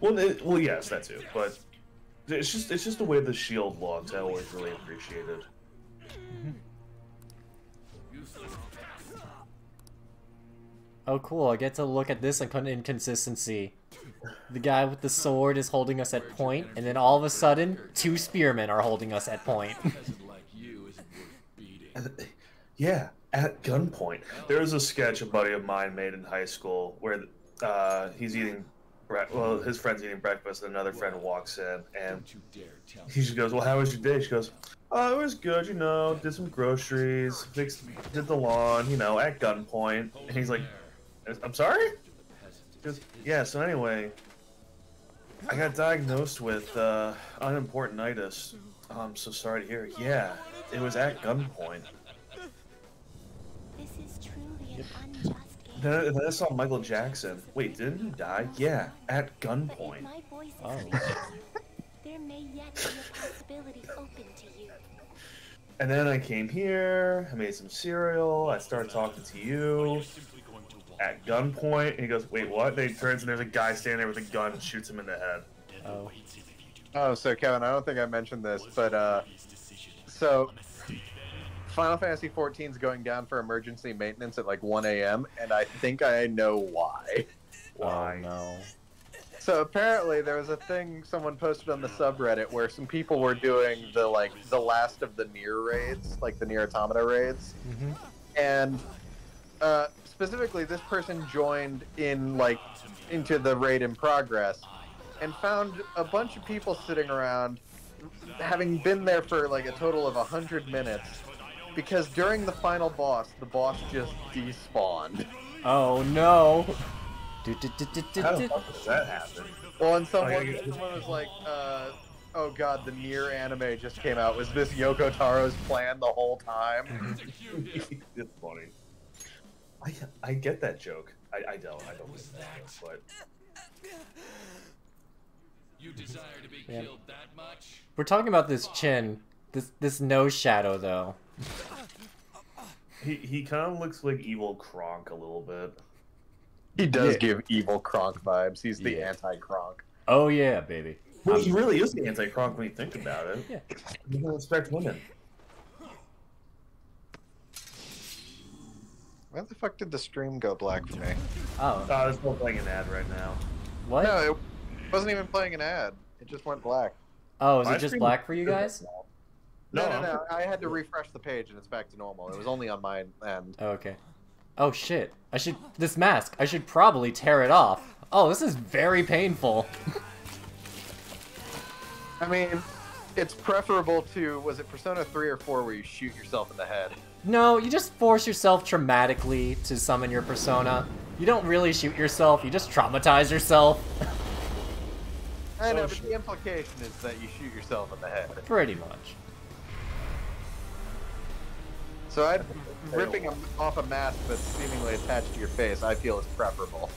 Well, it, well, yes, that too. But it's just it's just the way the shield looks. I always really appreciated. Oh, cool. I get to look at this incon- inconsistency. The guy with the sword is holding us at point, and then all of a sudden, two spearmen are holding us at point. Yeah, at gunpoint. There was a sketch a buddy of mine made in high school where uh, he's eating, bre- well, his friend's eating breakfast, and another friend walks in, and he just goes, "Well, how was your day?" She goes, "Oh, it was good. You know, did some groceries, fixed, did the lawn. You know, at gunpoint." And he's like, "I'm sorry." Goes, "Yeah." So anyway, I got diagnosed with uh, unimportantitis. I'm so sorry to hear. it. Yeah, it was at gunpoint. Then, then I saw Michael Jackson. Wait, didn't he die? Yeah, at gunpoint. Oh. there may yet be a possibility open to you. And then I came here, I made some cereal, I started talking to you at gunpoint, and he goes, Wait, what? And then he turns and there's a guy standing there with a gun and shoots him in the head. Oh. Oh, so Kevin, I don't think I mentioned this, but uh, so Final Fantasy XIV is going down for emergency maintenance at like 1 a.m., and I think I know why. Why? Oh, no. So apparently there was a thing someone posted on the subreddit where some people were doing the like the last of the NieR raids, like the NieR Automata raids, hmm and uh, specifically this person joined in like into the raid in progress and found a bunch of people sitting around having been there for like a total of 100 minutes because during the final boss the boss just despawned Oh, no. Do, do, do, do, do, How the fuck does that happen? well and someone, Oh, yeah, yeah. someone was like uh, oh god the NieR anime just came out was this yoko taro's plan the whole time it's funny. I, I get that joke. I, I don't. I don't get that joke, but You desire to be Yeah. killed that much? We're talking about this chin. This this nose shadow, though. He, he kind of looks like evil Kronk a little bit. he does Yeah. give evil kronk vibes he's the Yeah. anti-kronk Oh, yeah, baby. Well, he really is the anti Kronk when you think about it. Yeah. You don't expect women. Why the fuck did the stream go black for me? Oh, uh, Oh, it's still playing an ad right now. what? No, it wasn't even playing an ad. It just went black. Oh, is My it just black for you guys? No, No, no, I'm- no. I had to refresh the page and it's back to normal. It was only on my end. Oh, okay. Oh shit. I should this mask. I should probably tear it off. Oh, this is very painful. I mean, it's preferable to was it Persona 3 or 4 where you shoot yourself in the head? No, you just force yourself traumatically to summon your persona. You don't really shoot yourself, you just traumatize yourself. I know, Oh, but shit. the implication is that you shoot yourself in the head. Pretty much. So I'd, mm-hmm. ripping a, off a mask that's seemingly attached to your face, I feel is preferable.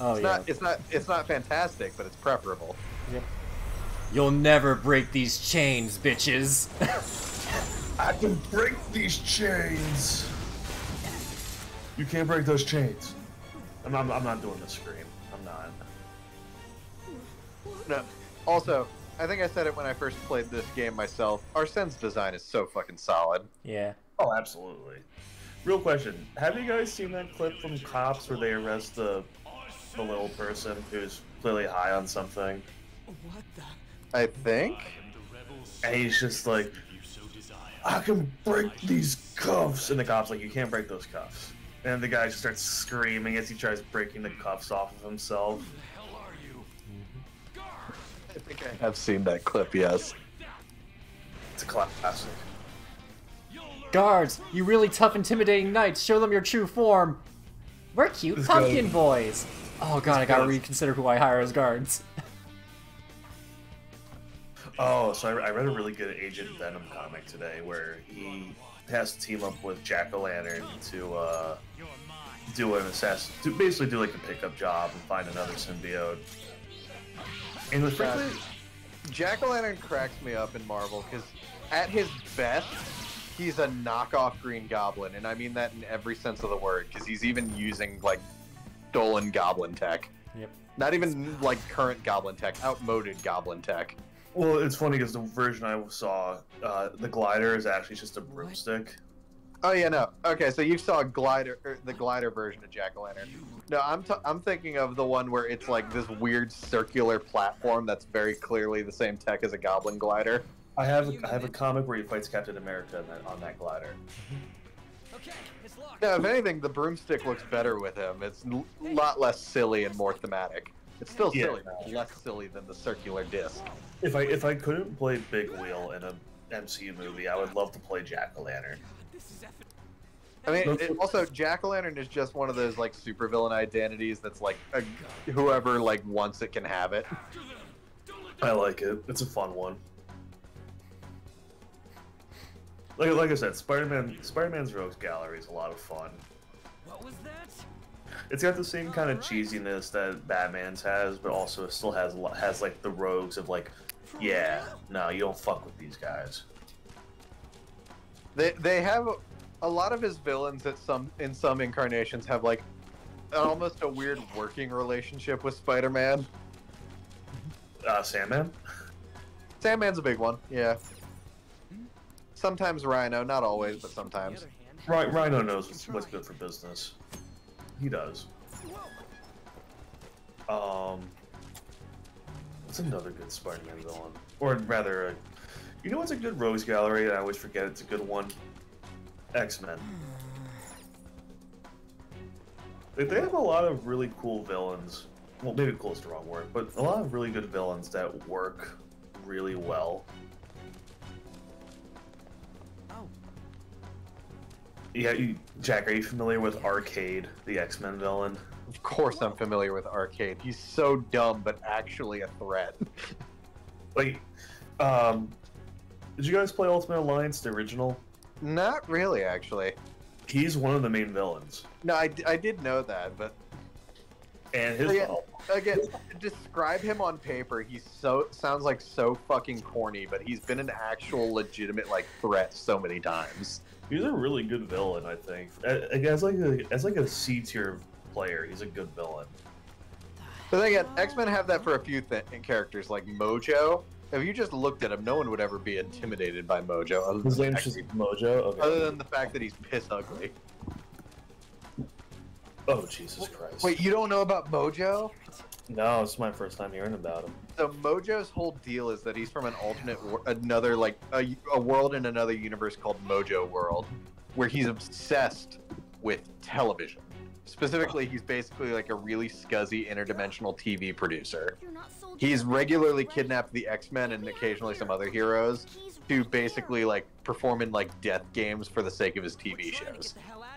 Oh It's yeah. not. It's not. It's not fantastic, but it's preferable. Yeah. You'll never break these chains, bitches. I can break these chains. You can't break those chains. I'm not, I'm not doing the scream. I'm not. No. Also, I think I said it when I first played this game myself. Our sense design is so fucking solid. yeah. Oh, absolutely. Real question: Have you guys seen that clip from Cops where they arrest the the little person who's clearly high on something, What the? I think. and he's just like, "I can break these cuffs," and the cop's like, "You can't break those cuffs." And the guy just starts screaming as he tries breaking the cuffs off of himself. I think I have seen that clip. Yes. It's a classic. Guards, you really tough, intimidating knights. Show them your true form. We're cute This pumpkin guy- boys. Oh god, I gotta guy- reconsider who I hire as guards. Oh, so I, I read a really good Agent Venom comic today where he has to team up with Jack O' Lantern to uh, do an assassin, to basically do like a pickup job and find another symbiote. And with frankly, Jack O' Lantern cracks me up in Marvel because at his best, he's a knockoff Green Goblin, and I mean that in every sense of the word because he's even using like Dolan Goblin tech. Yep. Not even like current Goblin tech, outmoded Goblin tech. Well, it's funny because the version I saw, uh, the glider is actually just a broomstick. Oh yeah, no. Okay, so you saw glider, er, the glider version of Jack O' Lantern. No, I'm t- I'm thinking of the one where it's like this weird circular platform that's very clearly the same tech as a Goblin glider. I have I have a comic where he fights Captain America on that, on that glider. Mm-hmm. Okay, it's locked. No, if anything, the broomstick looks better with him. It's a lot less silly and more thematic. It's still Yeah. silly, but less silly than the circular disc. If I if I couldn't play Big Wheel in a MCU movie, I would love to play Jack O' Lantern. This is effing. I mean, it, also Jack O' Lantern is just one of those like supervillain identities that's like a, whoever like wants it can have it. I like it. It's a fun one. Like, like I said, Spider-Man Spider-Man's Rogues Gallery is a lot of fun. What was that? It's got the same kind of cheesiness that Batman's has, but also it still has has like the rogues of like, yeah, no, you don't fuck with these guys. They they have a lot of his villains at some in some incarnations have like almost a weird working relationship with Spider-Man. Uh, Sandman. Sandman's a big one, yeah. Sometimes Rhino, not always, but sometimes. Ry- Rhino knows what's, good for business. He does. Um, what's another good Spider-Man villain? Or rather, uh, you know what's a good Rogues Gallery? I always forget it's a good one. X-Men. They, they have a lot of really cool villains. Well, maybe cool is the wrong word, but a lot of really good villains that work really well. Yeah, you, Jack, are you familiar with Arcade, the X-Men villain? Of course, I'm familiar with Arcade. He's so dumb, but actually a threat. Wait, um, did you guys play Ultimate Alliance, the original? Not really, actually. He's one of the main villains, No, I, I did know that, but and his Yeah. again, describe him on paper. He so sounds like so fucking corny, but he's been an actual legitimate like threat so many times. He's a really good villain. I think as like a as like a C tier player, he's a good villain. But then again, X Men have that for a few th- characters like Mojo. If you just looked at him, no one would ever be intimidated by Mojo, other His than, name's just Mojo. Okay. other than the fact that he's piss ugly. oh Jesus Christ! Wait, you don't know about Mojo? No, it's my first time hearing about him. So Mojo's whole deal is that he's from an alternate, wor- another like a, a world in another universe called Mojo World, where he's obsessed with television. Specifically, he's basically like a really scuzzy interdimensional TV producer. You're not soldiers He's regularly kidnapped the X Men and occasionally some other heroes to basically like perform in like death games for the sake of his TV shows.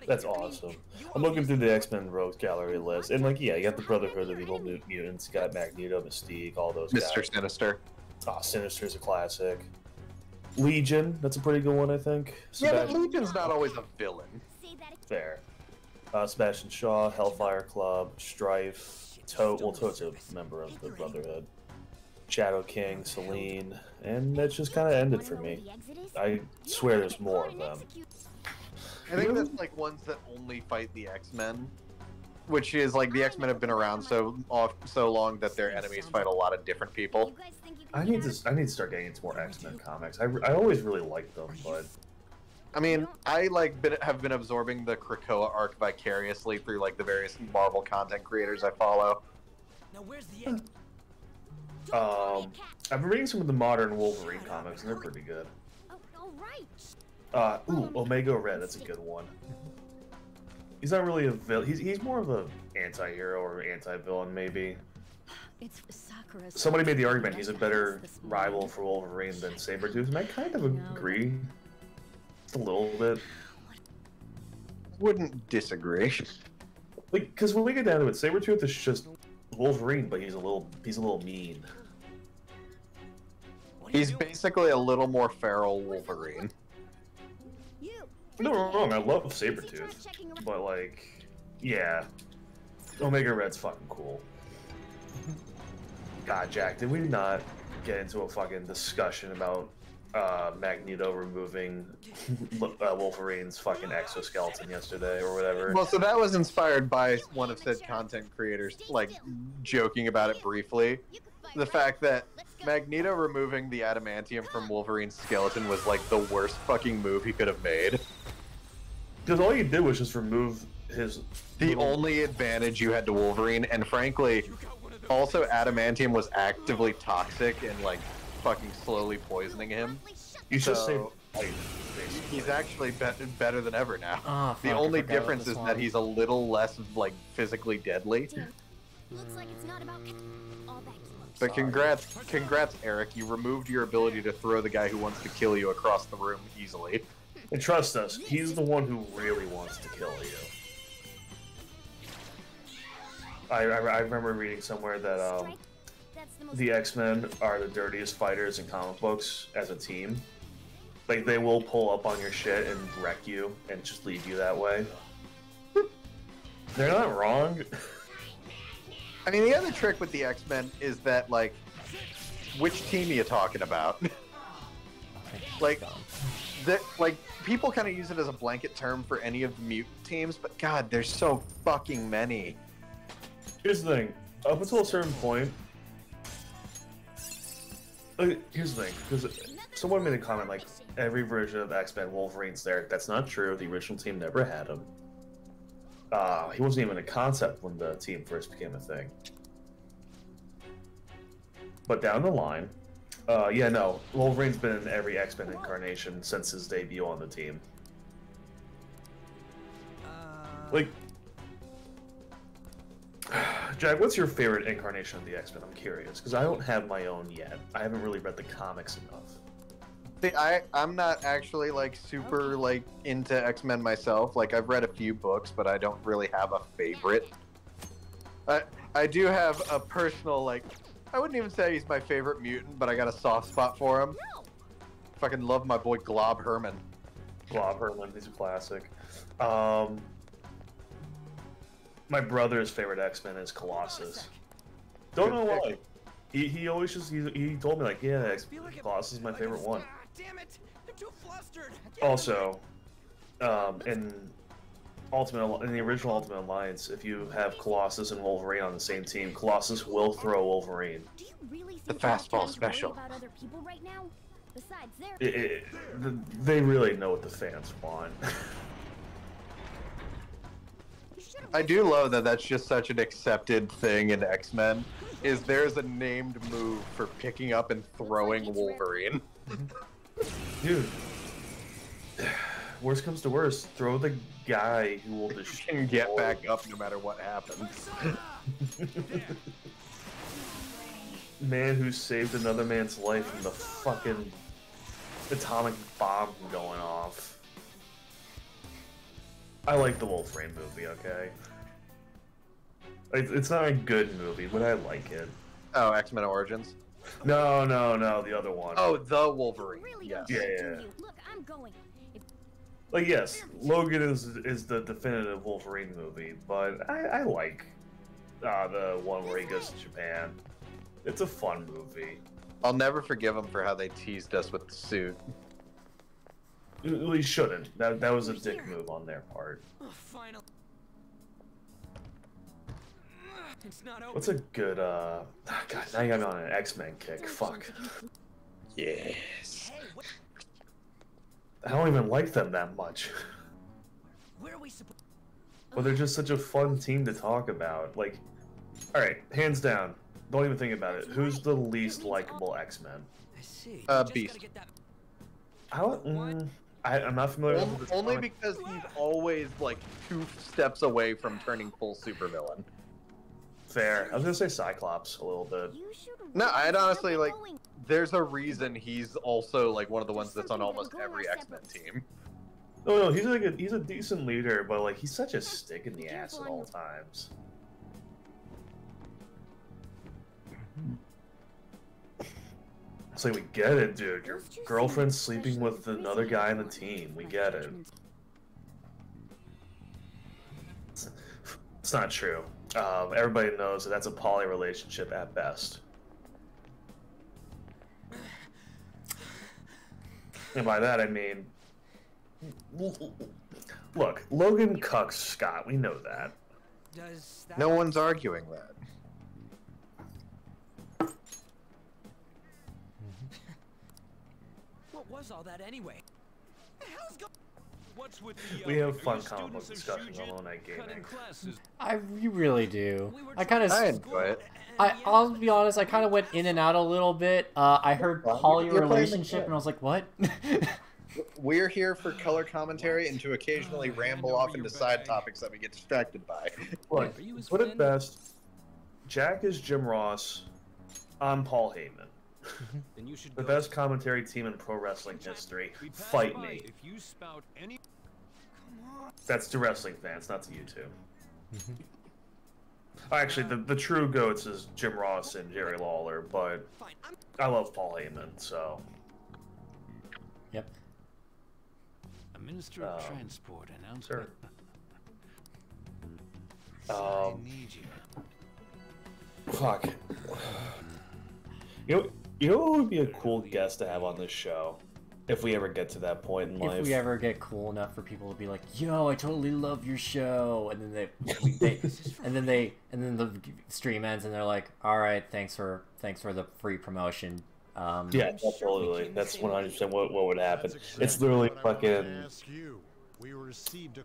That's awesome. I'm looking through the X-Men Rogues Gallery list, and like, yeah, you got the Brotherhood of Evil Mutants, you got Magneto, Mystique, all those Mister guys. Sinister. Oh, Sinister's a classic. Legion, that's a pretty good one, I think. Yeah, but Legion's not always a villain. Say that again. Fair. Uh, Sebastian Shaw, Hellfire Club, Strife, Toad. Well, Toad's a member of the Brotherhood. Shadow King, Selene, and that just kind of ended for me. I swear there's more of them. I think that's like ones that only fight the X Men, which is like the X Men have been around so off so long that their enemies fight a lot of different people. You guys think you can I need to. I need to start getting into more X Men comics. I, I always really liked them, but I mean, I like been, have been absorbing the Krakoa arc vicariously through like the various Marvel content creators I follow. Now where's the egg? um, I've been reading some of the modern Wolverine comics, and they're pretty good. Oh, all right. Uh, ooh, Omega Red. That's a good one. He's not really a villain. He's he's more of an anti-hero or anti-villain, maybe. It's Sakura's Somebody made the argument he's a better rival for Wolverine than Sabretooth, and I kind of agree. Just a little bit. Wouldn't disagree. Like, because when we get down to it, Sabretooth is just Wolverine, but he's a little he's a little mean. What are you He's basically a little more feral Wolverine. No, wrong. I love Sabretooth, but like, yeah, Omega Red's fucking cool. God, Jack, did we not get into a fucking discussion about uh, Magneto removing uh, Wolverine's fucking exoskeleton yesterday or whatever. Well, so that was inspired by one of said content creators, like joking about it briefly. The fact that Magneto removing the adamantium from Wolverine's skeleton was like the worst fucking move he could have made. Because all you did was just remove his. The little- only advantage you had to Wolverine, and frankly, also adamantium was actively toxic and like fucking slowly poisoning him. You should say. He's actually be- better than ever now. Ah, the fuck, I only difference is one. that he's a little less like physically deadly. Looks like it's not about all that But congrats, congrats, Eric. You removed your ability to throw the guy who wants to kill you across the room easily. And trust us, he's the one who really wants to kill you. I, I, I remember reading somewhere that um, the the X Men are the dirtiest fighters in comic books as a team. Like they will pull up on your shit and wreck you and just leave you that way. They're not wrong. I mean, the other trick with the X Men is that like, which team are you talking about? like, that like people kind of use it as a blanket term for any of the mutant teams, but God, there's so fucking many. Here's the thing. Up until a certain point, like, here's the thing. Because someone made a comment like every version of X Men Wolverine's there. That's not true. The original team never had him. Uh, he wasn't even a concept when the team first became a thing. But down the line, uh, yeah, no, Wolverine's been in every X Men incarnation since his debut on the team. Uh, Like, Jack, what's your favorite incarnation of the X Men? I'm curious because I don't have my own yet. I haven't really read the comics enough. See, I I'm not actually like super like into X Men myself. Like I've read a few books, but I don't really have a favorite. I I do have a personal like. I wouldn't even say he's my favorite mutant, but I got a soft spot for him. Fucking love my boy Glob Herman. Glob Herman, he's a classic. Um, my brother's favorite X Men is Colossus. Don't know why. He, he always just he, he told me like yeah X- like Colossus is my favorite it's- one. Ah, damn it! I'm too flustered. Also, um, in Ultimate in the original Ultimate Alliance, if you have Colossus and Wolverine on the same team, Colossus will throw Wolverine. Do you really The think those fastball special. about other people right now? Besides, they're It, it, they really know what the fans want. You I do love that that's just such an accepted thing in X Men. Is there's a named move for picking up and throwing Wolverine? Dude, worst comes to worst, throw the guy who will just Can get back up no matter what happens. man who saved another man's life from the fucking atomic bomb going off. I like the Wolverine movie, okay? It's not a good movie, but I like it. Oh, X Men Origins. No, no, no, the other one. Oh, the Wolverine. really Yes. Yeah, yeah. Look, I'm going. If Like yes, Logan is is the definitive Wolverine movie, but I, I like uh, the one where he goes to Japan. It's a fun movie. I'll never forgive him for how they teased us with the suit. Well, he shouldn't. That that was a dick move on their part. Oh, final. It's not over. What's a good uh? God, now you got me on an X Men kick. Fuck. Yes. Hey, wh- I don't even like them that much, where are we supposed? but they're just such a fun team to talk about. Like, all right, hands down. Don't even think about it. Who's the least likable X Men? I see. Uh, Beast. gotta get that- I don't. Mm, I, I'm not familiar Only, with the only comic. because he's always like two steps away from turning full supervillain. Fair. I was gonna say Cyclops a little bit. No, I'd honestly like. There's a reason he's also like one of the ones that's on almost every X Men team. No, no, he's like a he's a decent leader, but like he's such a stick in the ass at all times. It's like we get it, dude. Your girlfriend's sleeping with another guy on the team. We get it. It's not true. Um, everybody knows that that's a poly relationship at best. And by that I mean, look, Logan cucks Scott. We know that. Does that No one's arguing that. What was all that anyway? We have fun you comic book students of discussions on Shujin Lone Knight cutting Gaming. classes? I you really do. I kind of. I trying to enjoy it. I, I'll be honest, I kind of went in and out a little bit. Uh, I heard Well, poly you're playing the relationship, and I was like, what? We're here for color commentary and to occasionally ramble off into side topics that we get distracted by. Look, Are you his put it best. Jack is Jim Ross. I'm Paul Heyman. Then you should The go. best commentary team in pro wrestling history. Fight me. If you spout any That's to wrestling fans, not to you two. Actually, the, the true goats is Jim Ross and Jerry Lawler, but I'm love Paul Heyman, so yep. a minister of Um, transport announced sure. Um, fuck. You know, you know what would be a cool guest to have on this show, if we ever get to that point in life. If we ever get cool enough for people to be like, "Yo, I totally love your show," and then they, they and then they, and then the stream ends, and they're like, "All right, thanks for thanks for the free promotion." Um, Yeah, absolutely. That's one hundred percent what what would happen. It's literally fucking.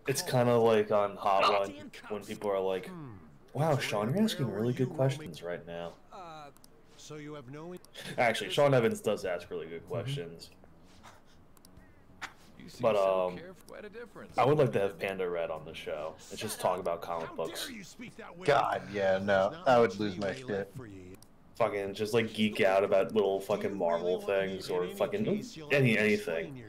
It's kind of like on Hot One when people are like, "Wow, Sean, you're asking really good questions right now." So you have no Actually, Sean Evans does ask really good questions. You seem But, um, quite a difference. I would like to have Panda Red on the show and just talk about comic books. God, yeah, no, I would lose my shit. Fucking just like geek out about little fucking Marvel things or fucking any anything.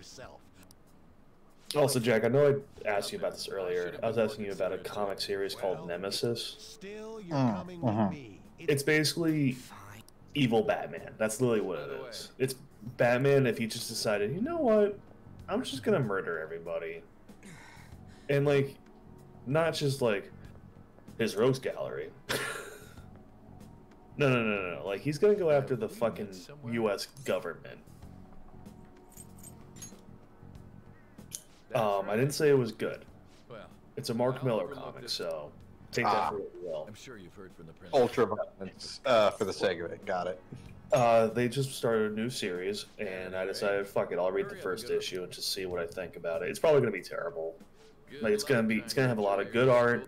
Also, Jack, I know I asked you about this earlier. I was asking you about a comic series called Nemesis. Still, you're Mm, coming mhm. with me. It's basically fine. Evil Batman. That's literally what it is. It's Batman if he just decided, you know what, I'm just gonna murder everybody, and like, not just like his rogues gallery. no, no, no, no, no. Like he's gonna go after the fucking U.S. government. Um, I didn't say it was good. Well, It's a Mark Millar comic, so take Ah. that for what you will. I'm sure you've heard from the prince. Ultra violence, uh, for the sake of it. Got it. Uh, they just started a new series, and I decided, fuck it, I'll read the first issue and just see what I think about it. It's probably gonna be terrible. Like it's gonna be, it's gonna have a lot of good art,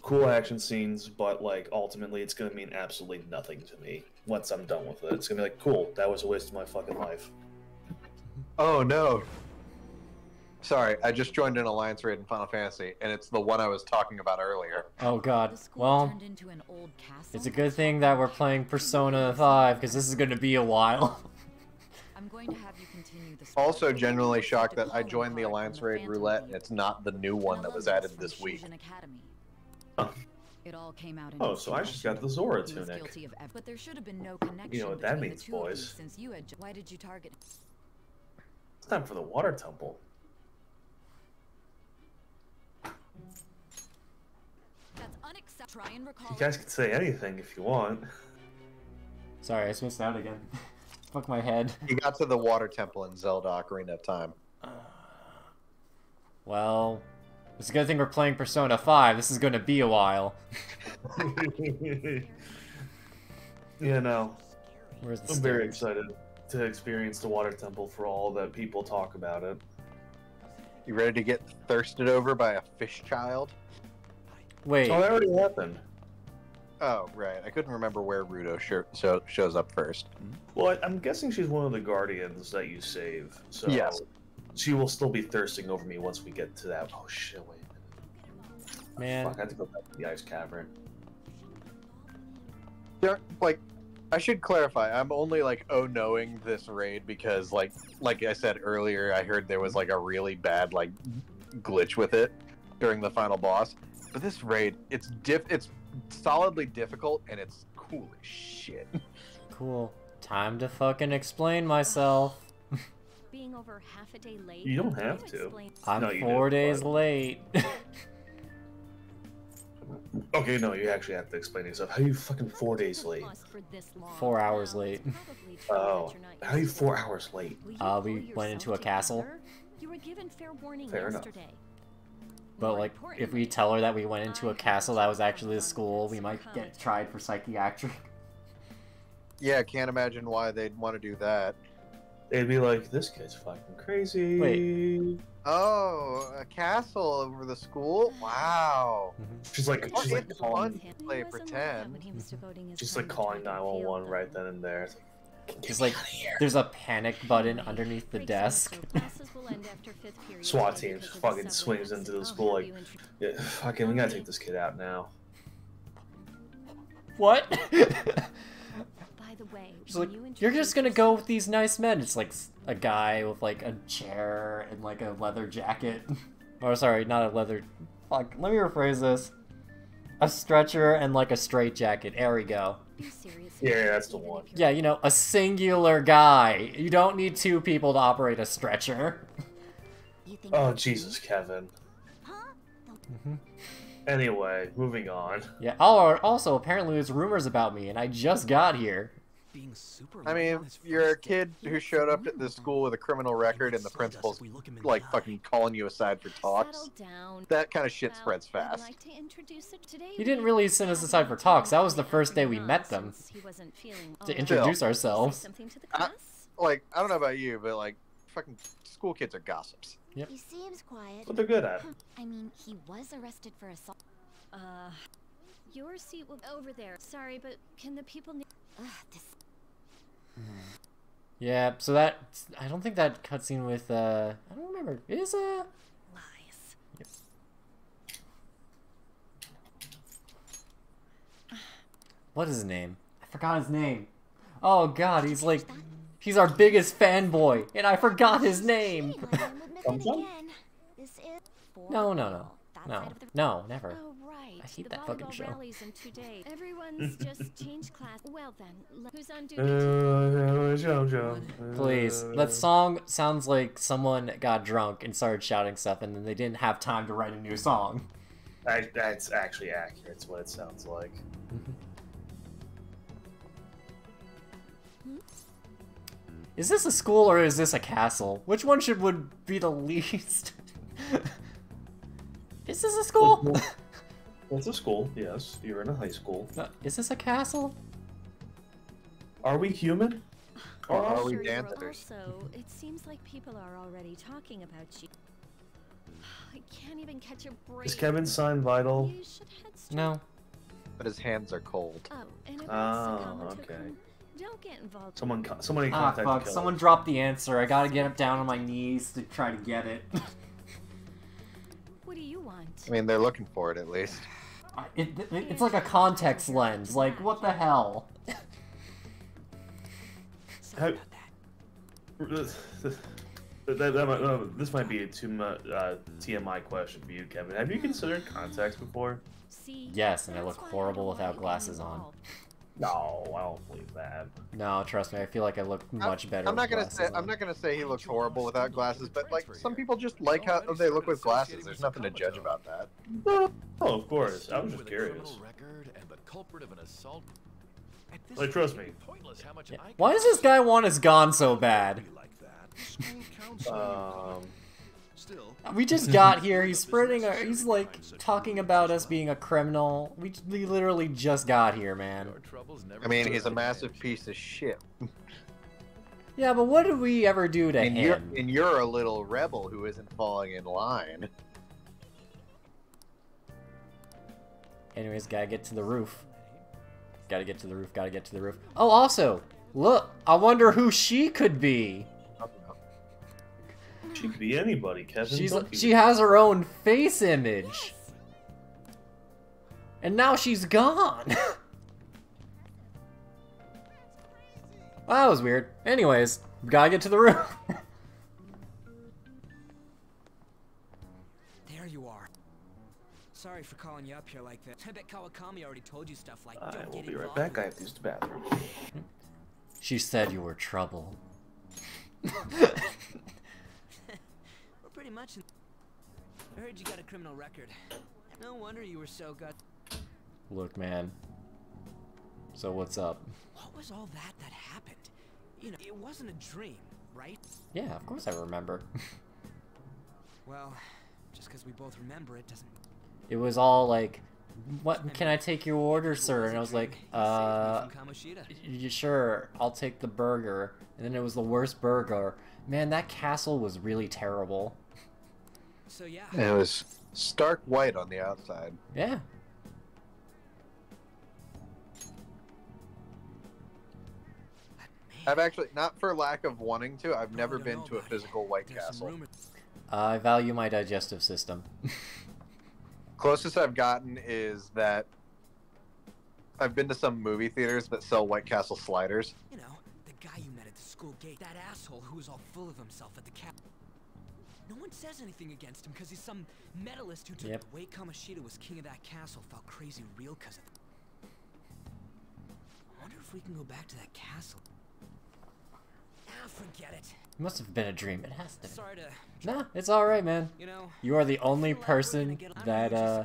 cool action scenes, but like ultimately, it's gonna mean absolutely nothing to me once I'm done with it. It's gonna be like, cool, that was a waste of my fucking life. Oh no. Sorry, I just joined an alliance raid in Final Fantasy, and it's the one I was talking about earlier. Oh God. Well, into an old castle. it's a good thing that we're playing Persona 5 because this is going to be a while. I'm going to have you continue the Also, sport. genuinely shocked that I joined the alliance from the raid roulette, and it's not the new one that was added this week. Shujin Oh. It all came out in Oh, so I just got the confession. Zora tunic. guilty of but there should have been no connection You know what that between means, the two boys. since you had. Why did you target? It's time for the water temple. You guys can say anything if you want. Sorry, I switched out again. Fuck my head. You got to the water temple in Zelda Ocarina of Time. Uh, well, it's a good thing we're playing Persona 5. This is going to be a while. you know, Where's the I'm very excited to experience the water temple for all that people talk about it. You ready to get thirsted over by a fish child? Wait, Oh, that already happened. Oh, right. I couldn't remember where Ruto sho- so- shows up first. Well, I- I'm guessing she's one of the guardians that you save. So Yes. she will still be thirsting over me once we get to that. Oh shit! Wait a minute. man. Fuck! I have to go back to the ice cavern. There, like, I should clarify. I'm only like oh knowing this raid because like like I said earlier, I heard there was like a really bad like glitch with it during the final boss. But this raid, it's diff, it's solidly difficult and it's cool as shit. Cool. Time to fucking explain myself. Being over half a day late. You don't have to. explain- I'm No, four days but- late. Okay, no, you actually have to explain yourself. How are you fucking four days late? Four hours late. Oh, how are you four hours late? Uh, we went into a castle. You were given fair warning Fair enough. Yesterday. But like, if we tell her that we went into a castle that was actually a school, we might get tried for psychiatric. Yeah, can't imagine why they'd want to do that. They'd be like, "This kid's fucking crazy." Wait. Oh, a castle over the school? Wow. Mm-hmm. She's like, she's like calling, Play wasn't like that pretend. when he was mm-hmm. devoting his just like calling 911 right then and there. It's like, It's like there's a panic button underneath the desk. semester classes will end after fifth period SWAT today team just fucking swings into accident. the school like, yeah, fucking, we gotta take this kid out now. What? By the way, She's like, you you're just gonna go with these nice men. It's like a guy with like a chair and like a leather jacket. or sorry, not a leather. Fuck. Let me rephrase this. A stretcher and like a straight jacket. There we go. Be serious Yeah, that's the one. Yeah, you know, a singular guy. You don't need two people to operate a stretcher. Oh Jesus, me? Kevin. Huh? Mm-hmm. Anyway, moving on. Yeah. Oh, also, apparently there's rumors about me, and I just got here. Being super I mean, on you're a first day. kid who showed up at the school with a criminal record and the principal's look in like eye. fucking calling you aside for talks. Down. That kind of shit spreads fast. like to introduce it today. He didn't really send us have aside for talks. That was the first day we met them. he wasn't feeling To introduce right. ourselves. Say something to the class? Like, I don't know about you, but like, fucking school kids are gossips. Yep. He seems quiet. That's what they're good at. I mean, he was arrested for assault. Uh, your seat will over there. Sorry, but can the people? Ne- Ugh, this. Yeah. So that I don't think that cutscene with uh I don't remember. Is uh Lies. what is his name? I forgot his name. Oh God, he's like he's our biggest fanboy, and I forgot his name. Shame I am with Tom it Tom? again. This is. No, no, no, That no, side of the- no, never. Oh right. I hate the that fucking volleyball show. rallies in two days. Everyone's just changed class. Well then, who's on duty? Uh, Please. Uh, That song sounds like someone got drunk and started shouting stuff, and then they didn't have time to write a new song. I, that's actually accurate. It's what it sounds like. Is this a school or is this a castle? Which one should would be the least? Is this a school? It's a school, yes. You're in a high school. No, is this a castle? Are we human? Or Or are we Sure, dancers? Also, it seems like people are already talking about you. I can't even catch a break. Is Kevin's sign vital? You should head straight. No. But his hands are cold. Oh, and Oh, okay. Tookun, Don't get involved. Someone, co- somebody Ah, fuck. Someone dropped the answer. I gotta get up down on my knees to try to get it. I mean, they're looking for it at least. it, it- It's like a context lens. Like, what the hell? How- That, that, that might, uh, this might be a too much uh, TMI question for you, Kevin. Have you considered contacts before? Yes, and I look horrible without glasses on. Involved. No, I don't believe that. No, trust me. I feel like I look much better. I'm not with gonna glasses say on. I'm not gonna say he looks horrible without glasses, but like some people just like how they look with glasses. There's nothing to judge about that. Oh, of course. I was just With a curious. criminal record and the culprit of an assault. At this Like, trust me. Pointless how much Why does this guy want his gun so bad? Like that. School counselor. Um, Still, We just got here. He's spreading. A, he's like talking about us being a criminal. We, we literally just got here, man. Your troubles never I mean, he's a massive piece of shit. Yeah, but what did we ever do to And you're him? and you're a little rebel who isn't falling in line. Anyways, gotta get to the roof. Gotta get to the roof. Gotta get to the roof. Oh, also, look. I wonder who she could be. She could be anybody, Kevin. She's she has her own face image, and now she's gone. well, that was weird. Anyways, gotta get to the room. There you are. Sorry for calling you up here like that. I bet Kawakami already told you stuff like I don't will be right back. I have to use the bathroom. she said you were trouble. Pretty much. I heard you got a criminal record. No wonder you were so gut. Look, man. So what's up? What was all that that happened? You know, it wasn't a dream, right? Yeah, of course I remember. Well, just because we both remember it doesn't. it was all like, "What can I take your order, sir?" And I was like, "Uh, sure, I'll take the burger." And then it was the worst burger. Man, that castle was really terrible. So yeah. And it was stark white on the outside. Yeah. I've actually, not for lack of wanting to, I've never been know to a about physical White There's Castle. rumors- I value my digestive system. Closest I've gotten is that I've been to some movie theaters that sell White Castle sliders. You know, the guy you met at the school gate, that asshole who was all full of himself at the cap. No one says anything against him because he's some medalist who took Yep. the way Kamoshida was king of that castle felt crazy real because of it. I wonder if we can go back to that castle. Ah, forget it. It must have been a dream. It has to. Sorry to, Nah, it's all right, man. you know. You are the only feel like we're gonna person get- that uh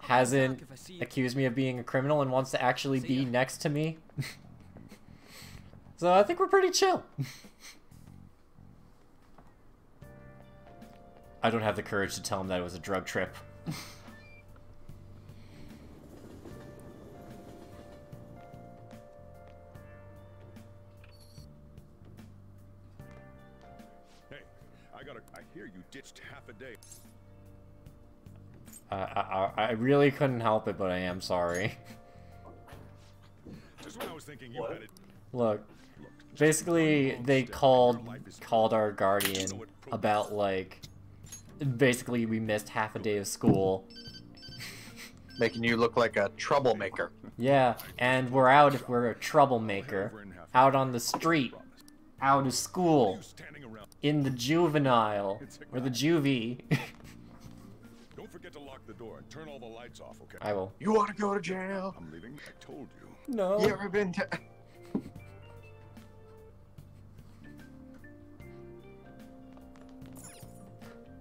hasn't talk if I see you. accused me of being a criminal and wants to actually be next to me. so I think we're pretty chill. I don't have the courage to tell him that it was a drug trip. Hey, I gotta. I hear you ditched half a day. Uh, I, I I really couldn't help it, but I am sorry. Just when I was thinking you had it. Look, Look, basically they called your life is called our guardian know what pro- about like basically we missed half a day of school making you look like a troublemaker. yeah and we're out if we're a troublemaker over in half a out on the street out of school You standing around. in the juvenile or the juvie Don't forget to lock the door and turn all the lights off, okay? i will You want to go to jail? I'm leaving. I told you. no You ever been to?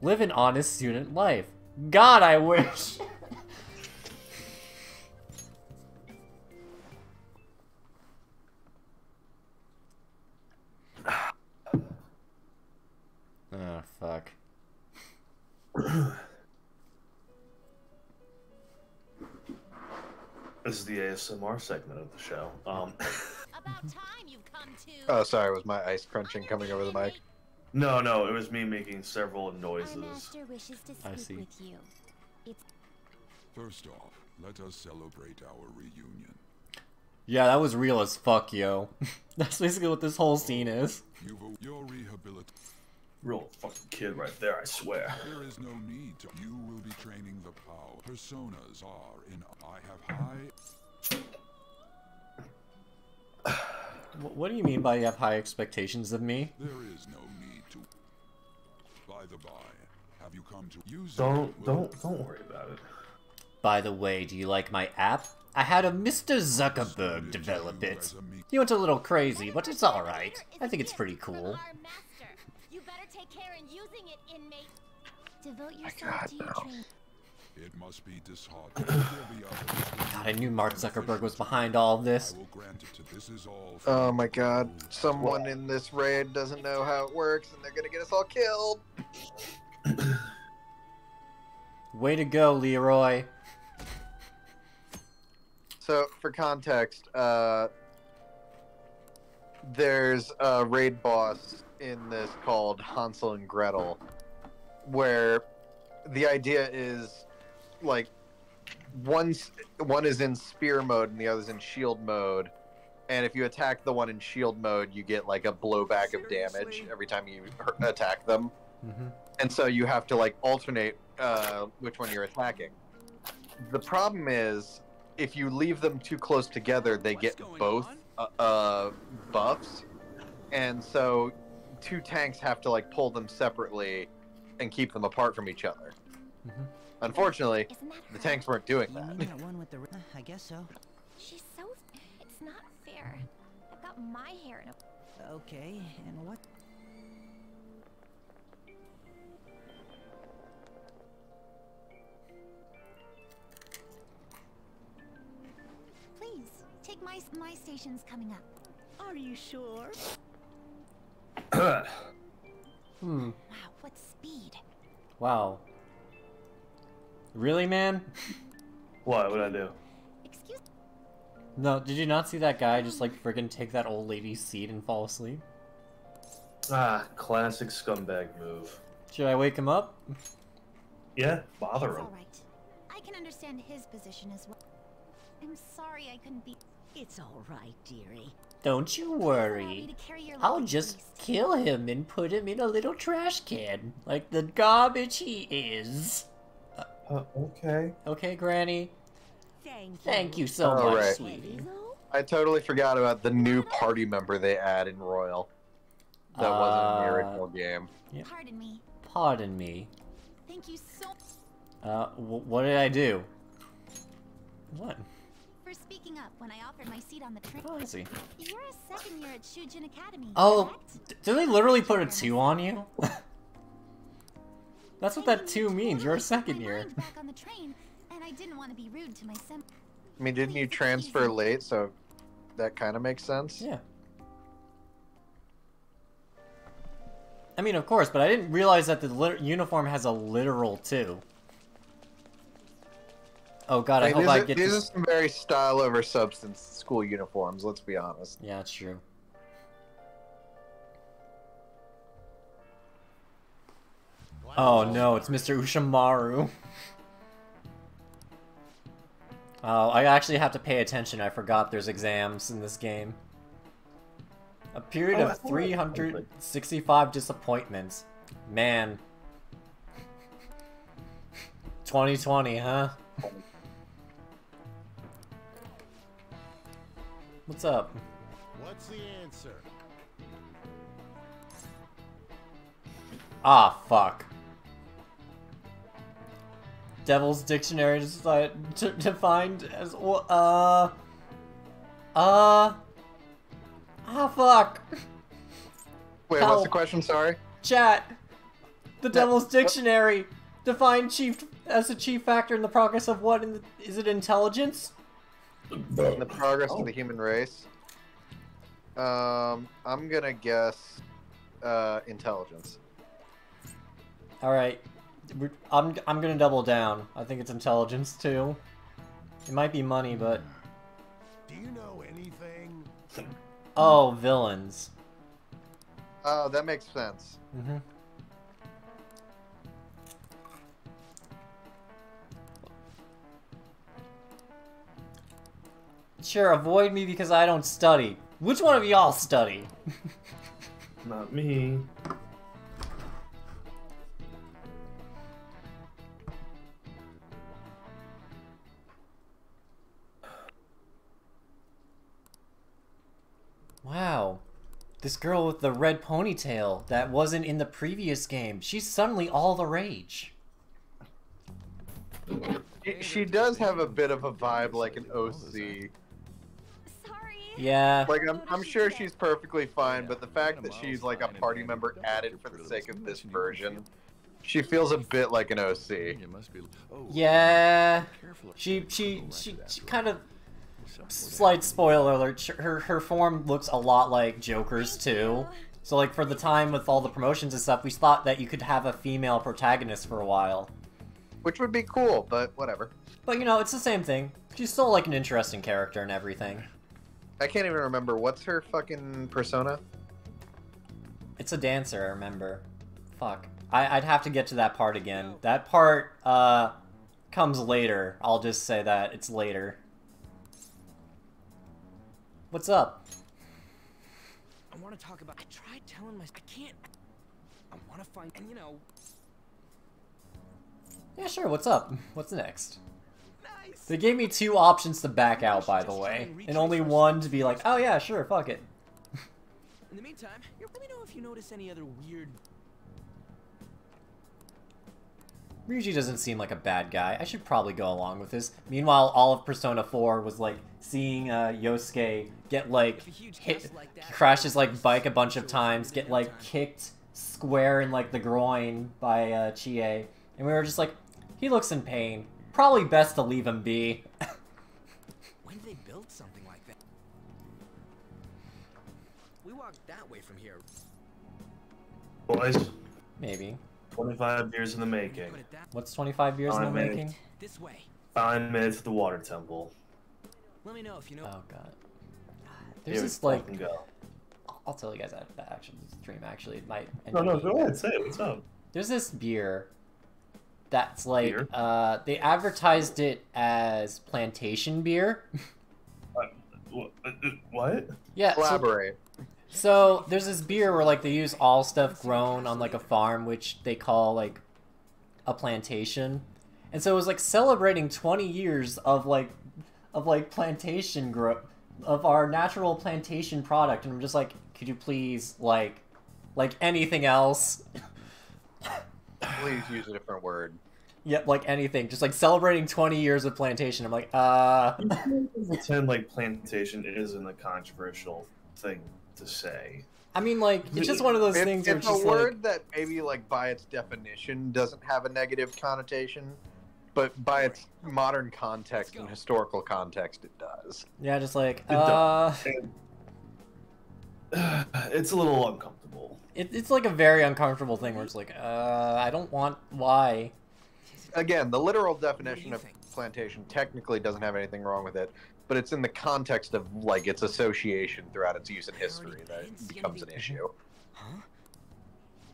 Live an honest student life god i wish oh fuck This is the ASMR segment of the show. Um, About time you've come to. Oh, sorry, was my ice crunching coming over the mic. No, no, it was me making several noises. master wishes to I see. with you. First off, let us celebrate our reunion. yeah that was real as fuck yo that's basically what this whole scene is You've your rehabilitation. Real fucking kid right there, I swear. There is no need to. You will be training the power. Personas are in. I have high. What do you mean by you have high expectations of me There is no need to. By the by, have you come to use Don't, don't, don't worry about it. By the way, do you like my app? I had a Mr. Zuckerberg develop it. He went a little crazy, but it's alright. I think it's pretty cool. Our master. You better take care in using it, inmate. Devote yourself to your no. training. It must be disheartening. There'll be others. God, I knew Mark Zuckerberg was behind all of this. I will grant it to this all. Oh my god, someone in this raid doesn't know how it works and they're gonna get us all killed. Way to go, Leroy. So, for context, uh, there's a raid boss in this called Hansel and Gretel, where the idea is like one's one is in spear mode and the other's in shield mode. And if you attack the one in shield mode, you get like a blowback of damage every time you attack them. hmm and so you have to like alternate uh, which one you're attacking. The problem is if you leave them too close together, they What's get both uh, uh, buffs, and so two tanks have to like pull them separately and keep them apart from each other. Mhm. Unfortunately, the tanks weren't doing that. mean that one with the? I guess so. She's so. It's not fair. I've got my hair in a. Okay, and what? Please take my my station's coming up. Are you sure? Hmm. Wow, what speed. Wow. Really, man? what would I do? Excuse No, did you not see that guy just like friggin' take that old lady's seat and fall asleep? Ah, classic scumbag move. Should I wake him up? Yeah, bother It's him. all right. I can understand his position as well. I'm sorry I couldn't be. It's all right, dearie. Don't you worry. to carry your I'll just please. kill him and put him in a little trash can, like the garbage he is. Uh, okay. Okay, Granny? Thank you. Thank you so All much, right. sweetie. I totally forgot about the new party member they add in Royal. That wasn't in the Uh, original game. Pardon me. Pardon me. Thank you so Uh, w- what did I do? What? for speaking up when I offered my seat on the train. Oh, I see. You're a second year at Shujin Academy. Oh, correct? d- did they literally put a 2 on you? That's what that 2 means, you're a second year. back on the train, and I didn't want to be rude to my sem. I mean, didn't you transfer late, so that kind of makes sense? Yeah. I mean, of course, but I didn't realize that the lit- uniform has a literal 2. Oh god, I, mean, hope I are, get these are some very style over substance school uniforms. Let's be honest. Yeah, it's true. Oh no, it's Mr. Ushimaru. Oh, I actually have to pay attention. I forgot there's exams in this game. A period Oh, of 365 disappointments. Man. 2020, huh? What's up? What's the answer? Ah, fuck. Devil's Dictionary deci- t- defined as wh- uh uh ah fuck Wait, Hell. what's the question? Sorry. chat the No, Devil's Dictionary defined chief as a chief factor in the progress of what in the, is it intelligence In the progress Oh. of the human race. Um, I'm gonna guess uh, intelligence. all right We're- I'm I'm gonna double down I think it's intelligence too it might be money but Do you know anything? oh villains Oh, that makes sense. mm-hmm Sure, avoid me because I don't study. Which one of y'all study? Not me. Wow. This girl with the red ponytail that wasn't in the previous game. She's suddenly all the rage. She, she does have a bit of a vibe like an OC. Sorry. Yeah. Like I'm, I'm sure she's perfectly fine, but the fact that she's like a party member added for the sake of this version, she feels a bit like an OC. It must be. Oh, Yeah. She she she, she kind of Something would slight spoiler alert. Her her form looks a lot like Joker's too. So like for the time with all the promotions and stuff, we thought that you could have a female protagonist for a while. Which would be cool, but whatever. But you know, it's the same thing. She's still like an interesting character and everything. I can't even remember what's her fucking persona. It's a dancer, I remember. Fuck. I, I'd have to get to that part again. That part, uh, comes later. I'll just say that. It's later. What's up? I want to talk about. I tried telling my. I can't. I want to find. And you know. Yeah, sure, what's up? What's next? Nice. They gave me two options to back out, by the way. And only one to be like, oh yeah, sure, fuck it. In the meantime, you let me know if you notice any other weird. Ryuji doesn't seem like a bad guy. I should probably go along with this. Meanwhile, all of Persona 4 was like seeing uh, Yosuke get like If hit, castle like that- crash his like bike a bunch of times, get like kicked square in like the groin by uh, Chie, and we were just like, he looks in pain. Probably best to leave him be. When did they build something like that? We walk that way from here. Boys, Maybe. 25 years in the making. Put it that What's 25 years in the minutes. making? this way. Five minutes at the water temple. Let me know if you know. Oh god. There's Here this like go. I'll tell you guys after the action stream actually it might end No, up no, being- go ahead. Say it. What's up? There's this beer that's like Beer? uh they advertised it as plantation beer. What? uh, uh, What? yeah, so, Collaborate. so there's this beer where like they use all stuff grown on like a farm which they call like a plantation. And so it was like celebrating 20 years of like of like plantation grow of our natural plantation product and I'm just like could you please like like anything else Please use a different word. Yep, like anything. Just like celebrating 20 years of plantation. I'm like, uh. Pretend like plantation isn't a controversial thing to say. I mean, like, it's just one of those It- things it's it's a word like. that maybe like by its definition doesn't have a negative connotation, but by its modern context and historical context, it does. Yeah, just like, It uh. And it's a little uncomfortable. It, it's like a very uncomfortable thing where it's like, uh, I don't want. Why? Again, the literal definition of plantation technically doesn't have anything wrong with it, but it's in the context of like its association throughout its use in history that it becomes an issue. Huh?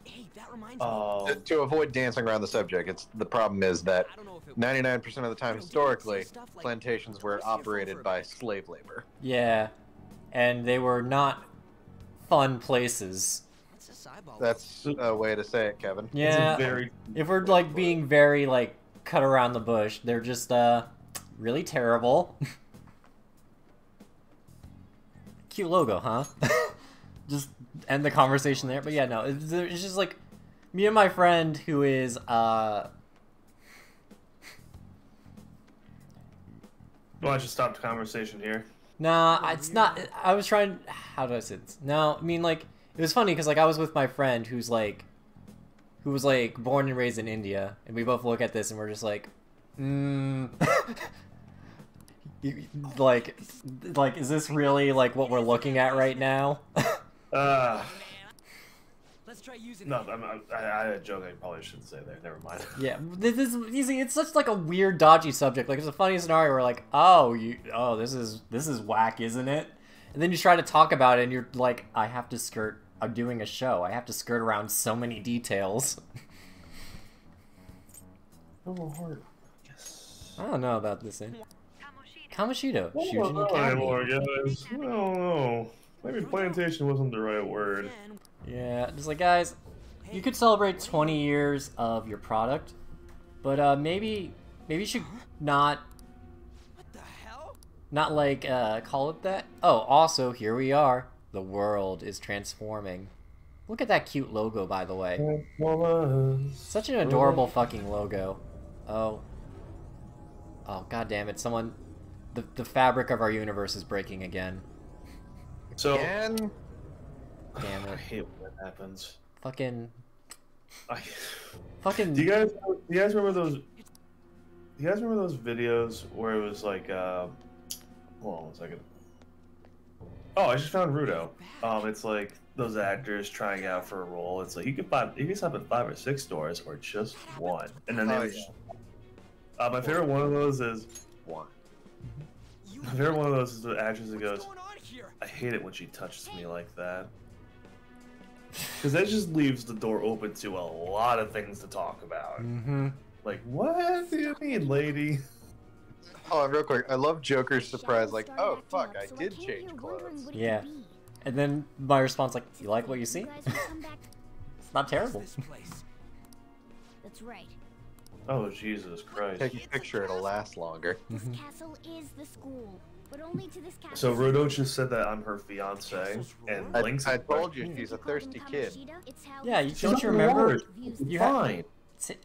Hey, that reminds Oh, To- To avoid dancing around the subject, it's the problem is that me. I don't know if it 99% of the time historically, plantations were operated by slave labor. Yeah. And they were not fun places. What's this eyeball? That's a way to say it, Kevin. it's Yeah. a very If we're like being very like cut around the bush, they're just uh really terrible. Cute logo, huh? just end the conversation there. But yeah, no, it's, it's just like me and my friend who is uh Why don't you stop the conversation here? Nah, it's not. I was trying. How do I say this? No, I mean like it was funny because like I was with my friend who's like, who was like born and raised in India, and we both look at this and we're just like, mm, you- like, like is this really like what we're looking at right now? Uh, Let's try using no, it. I'm, I, I had a joke I probably shouldn't say there. Never mind. yeah, this is you see, it's such like a weird, dodgy subject. Like it's a funny scenario where like, oh, you, oh, this is this is whack, isn't it? And then you try to talk about it, and you're like, I have to skirt. I'm doing a show. I have to skirt around so many details. Oh, heart. Yes. I don't know about this. Kamoshida, I don't Shujin know Academy. anymore, guys. I don't know. Maybe plantation wasn't the right word. Yeah, just like guys, you could celebrate 20 years of your product, but uh, maybe maybe you should not What the hell? not like uh, call it that. Oh, also here we are. The world is transforming. Look at that cute logo, by the way. Such an adorable fucking logo. Oh. Oh god damn it! Someone, the the fabric of our universe is breaking again. So, And Damn I hate when that happens. Fucking I, fucking. do you guys do you guys remember those? Do you guys remember those videos where it was like, uh, hold on one second. Oh, I just found Ruto. Um, it's like those actors trying out for a role. It's like you can find you can stop at five or six stores or just one, and then Oh, they. Uh, my favorite one of those is one. You my favorite one of those is the actress that goes, going on here? I hate it when she touches me like that. Because that just leaves the door open to a lot of things to talk about. Mm-hmm. Like, what do you mean, lady? Oh, and real quick, I love Joker's surprise. Like, oh fuck, I did change clothes. Yeah. And then my response like, "You like what you see? You guys will come back- It's not terrible." This place. That's right. Oh, Jesus Christ. Take a picture, it'll last longer. This Mhm. castle is the school, but only to this castle. So Ruto just said that I'm her fiance, and I, Link's. I told you she's a If you call them thirsty kid. Kamoshida, it's how Yeah, you- don't you remember? married. views the You ha- Fine. T-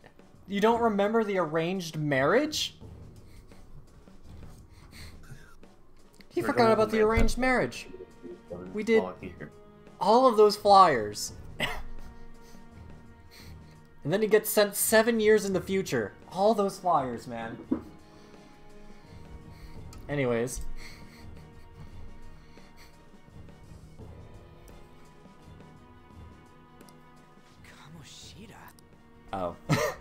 You don't remember the arranged marriage? He forgot about the arranged marriage. We did- All of those flyers. And then he gets sent seven years in the future. All those flyers, man. Anyways. Kamoshida. Oh.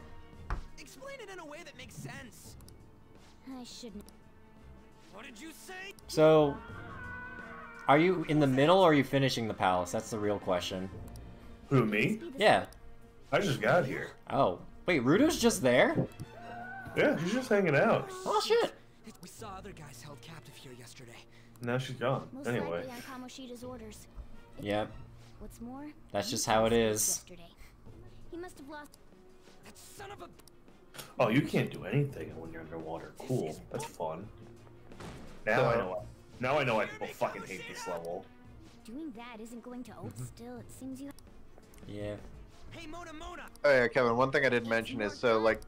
Explain it in a way that makes sense. I shouldn't. What did you say? So, are you in the middle or are you finishing the palace? That's the real question. Who, me? Yeah. I just got here. Oh. Wait, Ruto's just there? Yeah, she's just hanging out. Oh shit. We saw other guys held captive here yesterday. Now she's gone. Most Anyway. on Kamoshida's orders. Yep. What's more, That's just how it passed away is. Yesterday. He must have lost. That son of a. Oh, you can't do anything when you're underwater. Cool. That's fun. Now I know. Why, now I know why people fucking hate this level. Doing that isn't going to hold still. It seems you. Yeah. Hey, Mona Mona! Oh yeah, Kevin. One thing I didn't mention is so like,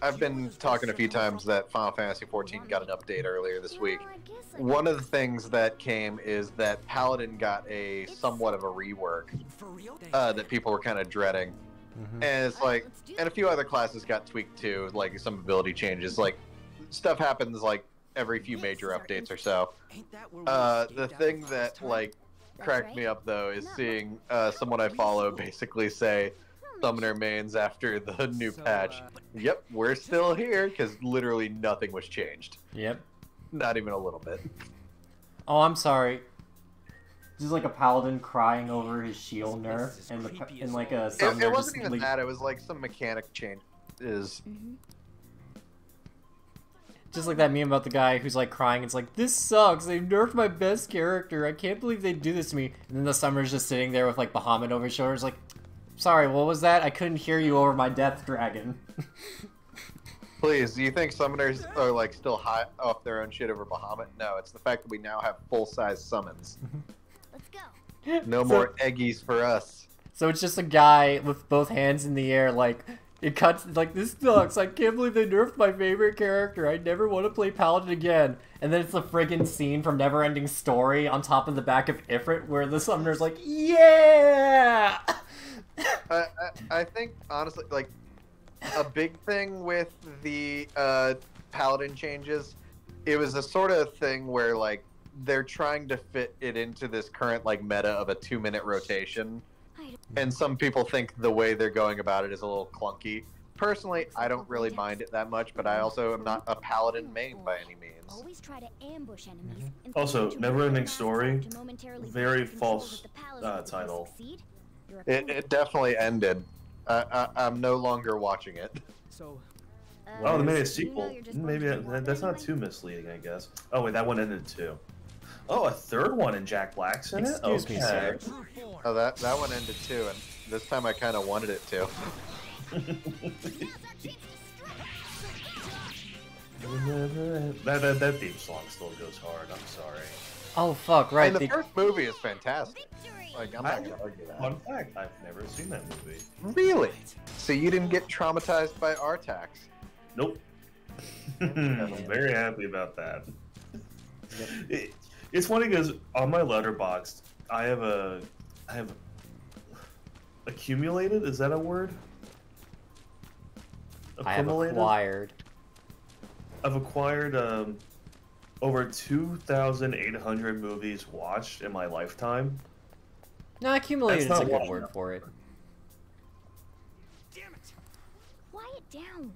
I've been talking a few times that Final Fantasy XIV got an update earlier this week. Well, I guess I One of the things that came is that Paladin got a somewhat of a rework uh, that people were kind of dreading, Mhm. and it's like, and a few other classes got tweaked too, like some ability changes. Like, stuff happens like every few major updates or so. Ain't that where we Uh, the thing that like That's cracked me up though is No. seeing uh, someone I follow basically say summoner mains after the new So, patch. uh, Yep, we're still here because literally nothing was changed. Yep. Not even a little bit. Oh, I'm sorry. This is like a paladin crying over his shield nerf, and the and like a It- It, it wasn't just even le- that. It was like some mechanic change. Is Mm-hmm. Just like that meme about the guy who's like crying. It's like this sucks. They nerfed my best character. I can't believe they do this to me. And then the summoner's just sitting there with like Bahamut over his shoulders, like, sorry, what was that? I couldn't hear you over my death dragon. please, do you think summoners are like still high off their own shit over Bahamut? No, it's the fact that we now have full size summons. Let's go. No So- more eggies for us. So it's just a guy with both hands in the air, like it cuts like this sucks. I can't believe they nerfed my favorite character. I never want to play Paladin again. And then it's the friggin' scene from Neverending Story on top of the back of Ifrit, where the summoner's like, "Yeah." I, I, I think honestly, like a big thing with the uh, paladin changes, it was a sort of thing where like they're trying to fit it into this current like meta of a two minute rotation, and some people think the way they're going about it is a little clunky. Personally, I don't really mind it that much, but I also am not a paladin main by any means. always try to ambush enemies. Mm-hmm. Also, think Neverending Story, very false, with the palace uh, title. It, it definitely ended. I, I, I'm no longer watching it. So, Uh, Oh, they made a sequel. you're Maybe going that, that's not too misleading, I guess. Oh wait, that one ended too. Oh, a third one in Jack Black's in it. Excuse okay. me, sir. Oh, that that one ended too, and this time I kind of wanted it to. that, that that theme song still goes hard. I'm sorry. Oh fuck! Right. and the they- first movie is fantastic. Like I'm I- not gonna argue that. Fun fact: I've never seen that movie. Really? So you didn't get traumatized by Artax? Nope. I'm very happy about that. It, it's funny because on my Letterboxd, I have a, I have accumulated. Is that a word? I have Accumulated? acquired. I've acquired um, over two thousand eight hundred movies watched in my lifetime. No, accumulated is That's a not good word for it. Damn it! Quiet down.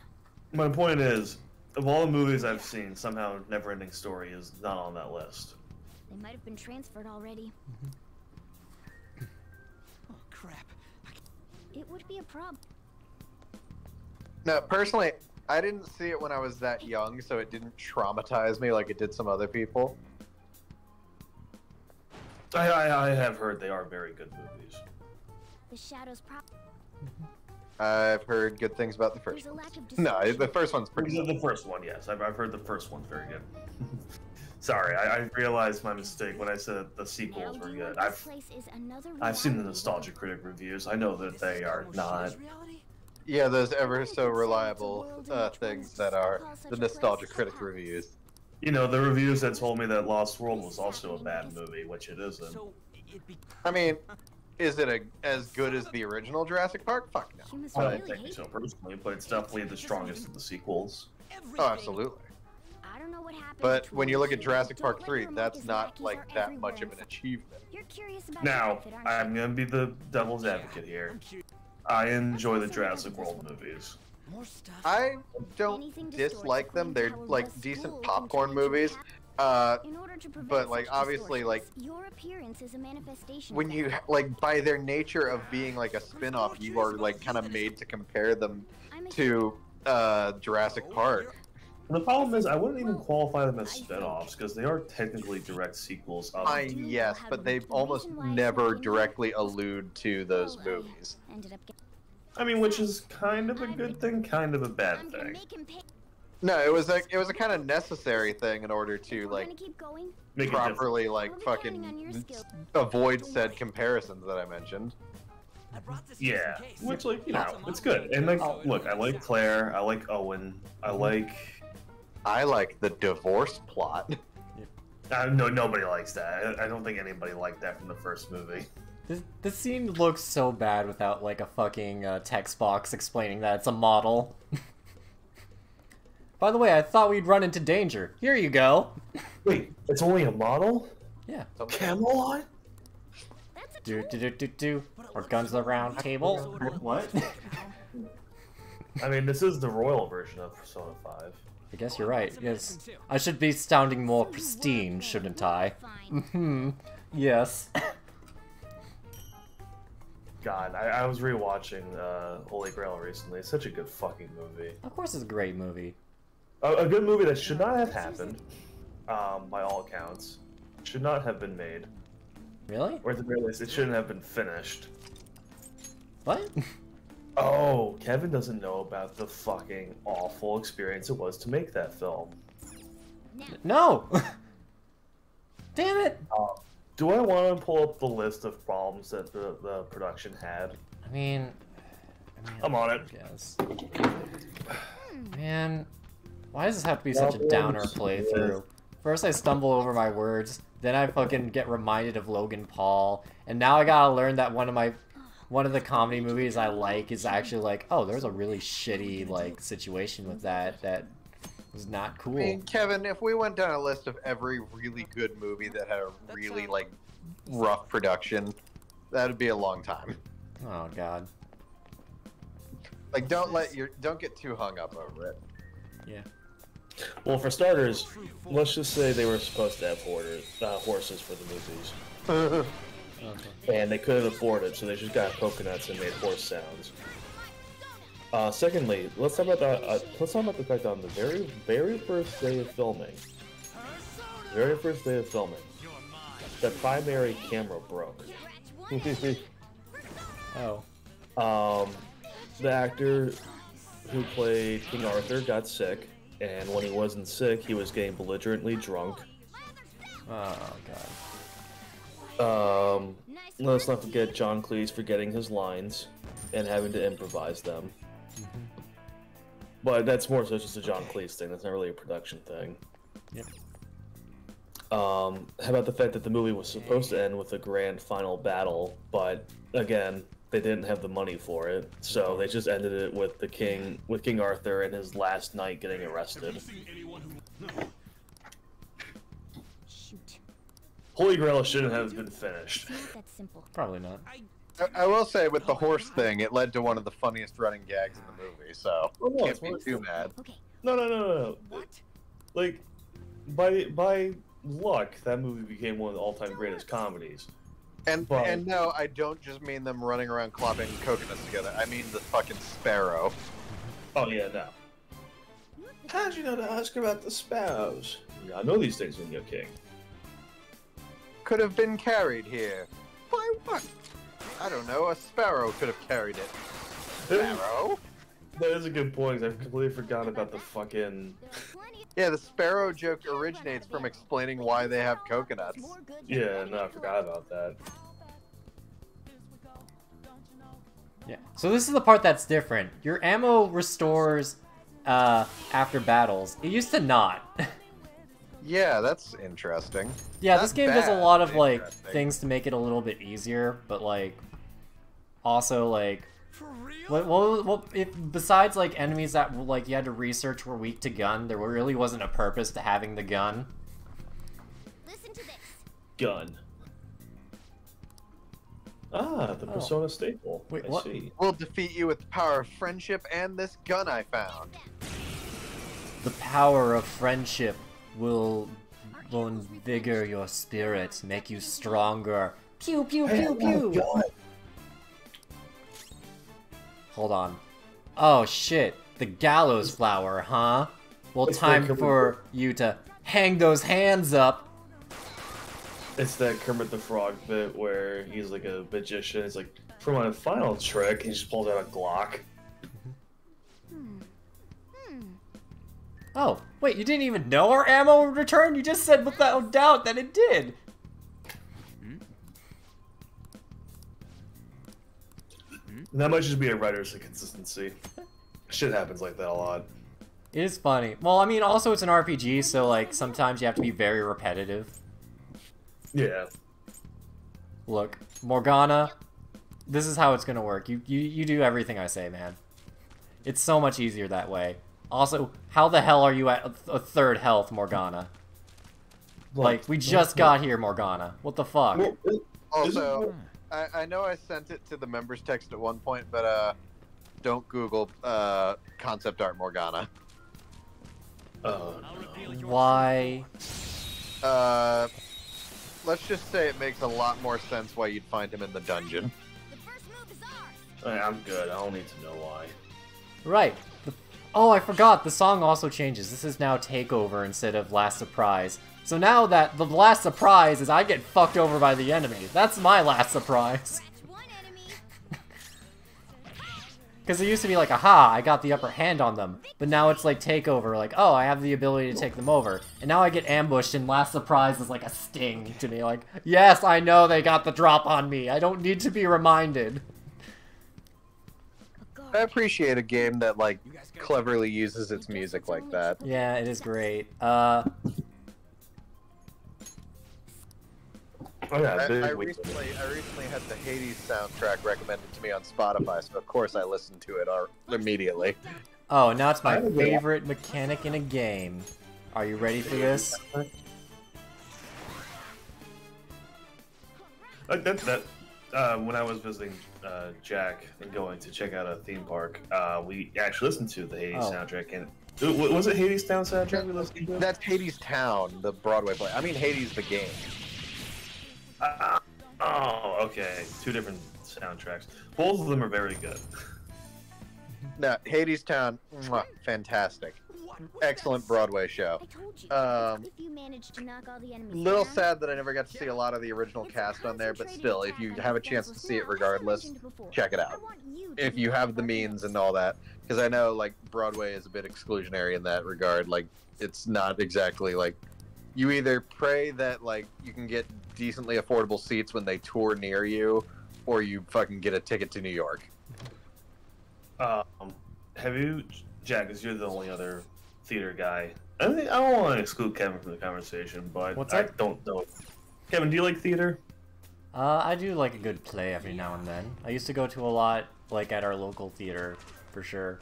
My point is, of all the movies I've seen, somehow Neverending Story is not on that list. They might have been transferred already. Mm-hmm. Oh crap! It would be a problem. No, personally, I didn't see it when I was that young, so it didn't traumatize me like it did some other people. I, I, I have heard they are very good movies. The shadows pro- I've heard good things about the first one. No, the first one's pretty. The, the first one, yes. I've, I've heard the first one's very good. Sorry, I, I realized my mistake when I said the sequels were do you know good. I've place is another I've seen the? Nostalgia Critic reviews. I know that they are not. Yeah, those ever I so could say it's a reliable uh, things that are the nostalgia critic reviews. You know, the reviews that told me that Lost World was also a bad movie, which it isn't. So it be I mean, is it a, as good as the original Jurassic Park? Fuck no. I really don't think hate so personally, but it's definitely the strongest of the sequels. Oh, absolutely. I don't know what happened But when you look at. Jurassic Park 3, that's not like that much of an achievement. You're curious about Now, outfit. I'm gonna be the devil's advocate here. I'm curious. I enjoy the Jurassic World movies. More stuff. I don't dislike them. They're like decent popcorn movies. Uh, In order to but like obviously like your appearance is a manifestation. when you like by their nature of being like a spin-off, you are like kind of made to compare them to uh, Jurassic Park. The problem is, I wouldn't even qualify them as spin-offs because they are technically direct sequels of. I yes, but they almost never directly allude to those movies. ended up getting. I mean, which is kind of a good thing, kind of a bad thing. make him pay. No, it was like it was a kind of necessary thing in order to like gonna keep going. Make properly like We'll be counting on fucking avoid said comparisons that I mentioned. I brought this just Yeah, which like you know, it's good. And like, look, I like Claire, I like Owen, I mm-hmm. like. I like the divorce plot. Uh, no, nobody likes that. I, I don't think anybody liked that from the first movie. This, this scene looks so bad without like a fucking uh, text box explaining that it's a model. By the way, I thought we'd run into danger. Here you go. Wait, it's only a model? Yeah. Camelot? Do do do do do. Or guns of the round table. What? I mean, this is the royal version of Persona 5. I guess you're right. Yes. I should be sounding more pristine, shouldn't I? Fine. Hmm. Yes. God, I, I was rewatching uh, Holy Grail recently. It's such a good fucking movie. of course, it's a great movie. A, a good movie that should not have happened, um, by all accounts. Should not have been made. Really? Or at the very least, it shouldn't have been finished. What? Oh, Kevin doesn't know about the fucking awful experience it was to make that film. No. Damn it. Um, do I want to pull up the list of problems that the, the production had? I mean, I mean, I'm on it. Guess. Man, why does this have to be such a downer playthrough? First I stumble over my words, then I fucking get reminded of Logan Paul, and now I gotta learn that one of my one of the comedy movies I like is actually like, oh, there's a really shitty like situation with that that was not cool. I cool. mean, Kevin, if we went down a list of every really good movie that had a really like rough production, that'd be a long time. Oh god. Like, don't let your don't get too hung up over it. Yeah. Well, for starters, let's just say they were supposed to have horses, uh, horses for the movies. Okay. and they couldn't afford it, so they just got coconuts and made horse sounds. Uh, secondly, let's talk about the uh, let's talk about the fact that on the very very first day of filming, very first day of filming, the primary camera broke. Oh. um, the actor who played King Arthur got sick, and when he wasn't sick, he was getting belligerently drunk. Oh god. Um, let's not forget John Cleese forgetting his lines and having to improvise them. But that's more so just a John Cleese thing. That's not really a production thing. Yep. Um, how about the fact that the movie was supposed to end with a grand final battle, but again, they didn't have the money for it, so they just ended it with the king, with King Arthur and his last knight getting arrested. Holy Grail shouldn't have been finished. It's not that simple. Probably not. I, I will say, with the oh horse thing, it led to one of the funniest running gags in the movie. So Oh, no, can't it's be too mad. Okay. No, no, no, no, no. What? like by by luck that movie became one of the all-time greatest comedies And But- and no, I don't just mean them running around clopping coconuts together. I mean the fucking sparrow. oh yeah no how'd you know to ask about the sparrows yeah, i know these things when you're king Could have been carried here. By what? I don't know. A sparrow could have carried it. Sparrow? that is a good point 'cause i've completely forgotten about the fucking There's plenty of Yeah, the sparrow joke originates from explaining why they have coconuts. more good than yeah no i forgot about that Yeah. So this is the part that's different. Your ammo restores uh, after battles. It used to not. Yeah, that's interesting. yeah, Not this game does a lot of like things to make it a little bit easier, but like also like For real? well, well, well if besides like enemies that like you had to research were weak to gun, there really wasn't a purpose to having the gun. Listen to this. gun Ah, the Oh. Persona staple. Wait, I what? see. We'll defeat you with the power of friendship and this gun I found. The power of friendship will will invigor your spirit, make you stronger. Pew pew pew oh pew. Hold on. Oh shit, the gallows flower, huh? Well, It's time for you to hang those hands up. It's that Kermit the Frog bit where he's like a magician. It's like, for my final trick, he just pulls out a Glock. Oh, wait, you didn't even know our ammo would return? You just said without doubt that it did. Hmm? That might just be a writer's inconsistency. Shit happens like that a lot. It is funny. Well, I mean, also it's an RPG, so like sometimes you have to be very repetitive. Yeah. Look, Morgana, this is how it's gonna work. You you you do everything I say, man. It's so much easier that way. Also, how the hell are you at a, a third health, Morgana? Like, we just got here, Morgana. What the fuck? Also, I, I know I sent it to the members text at one point, but uh, don't Google uh, concept art Morgana. Oh, Why? Uh, let's just say it makes a lot more sense why you'd find him in the dungeon. Hey, I'm good. I don't need to know why. Right. Oh, I forgot. The song also changes. This is now Takeover instead of Last Surprise. So now that the last surprise is I get fucked over by the enemy. That's my last surprise. Because it used to be like, aha, I got the upper hand on them. But now it's like takeover, like, oh, I have the ability to take them over. And now I get ambushed, and last surprise is like a sting to me. Like, yes, I know they got the drop on me. I don't need to be reminded. I appreciate a game that like cleverly uses its music like that. Yeah, it is great. Uh, Oh yeah, I, I recently, I recently had the Hades soundtrack recommended to me on Spotify, so of course I listened to it immediately. oh, now it's my I don't know. favorite mechanic in a game. Are you ready for this? Like that, that uh, when I was visiting uh, Jack and going to check out a theme park, uh, we actually listened to the Hades Oh. soundtrack. And Uh, was it Hadestown soundtrack we listened to? That's Hadestown, the Broadway play. I mean Hades the game. Ah, oh, okay. Two different soundtracks. Both of them are very good. No, Hadestown, mwah, fantastic. Excellent Broadway show. Um, if you manage to knock all the enemies little down, sad that I never got to see a lot of the original cast on there, but still, if you have a chance to see it regardless, check it out. If you have the means and all that, because I know like Broadway is a bit exclusionary in that regard. Like, it's not exactly like you either pray that like you can get decently affordable seats when they tour near you, or you fucking get a ticket to New York. Um, have you, Jack? Because you're the only other theater guy. I, think, I don't want to exclude Kevin from the conversation, but What's I that? don't know. Kevin, do you like theater? Uh, I do like a good play every now and then. I used to go to a lot, like at our local theater, for sure.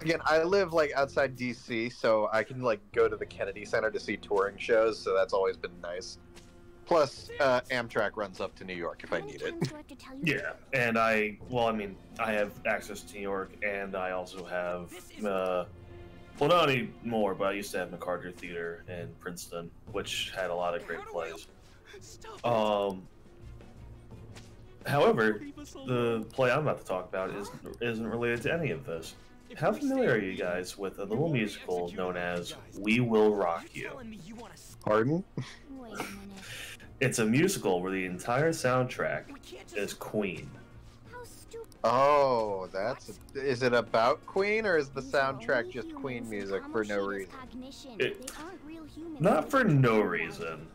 Again, I live like outside DC, so I can like go to the Kennedy Center to see touring shows, so that's always been nice. Plus, uh, Amtrak runs up to New York if I need it. Yeah, and I, well, I mean, I have access to New York, and I also have, uh, well, not anymore, but I used to have McCarter Theater in Princeton, which had a lot of great plays. Um, however, the play I'm about to talk about is isn't related to any of this. How familiar are you guys with a little musical known as "We Will Rock You"? Pardon? It's a musical where the entire soundtrack is Queen. Oh, that's. Is it about Queen or is the soundtrack just Queen music for no reason? It, not for no reason,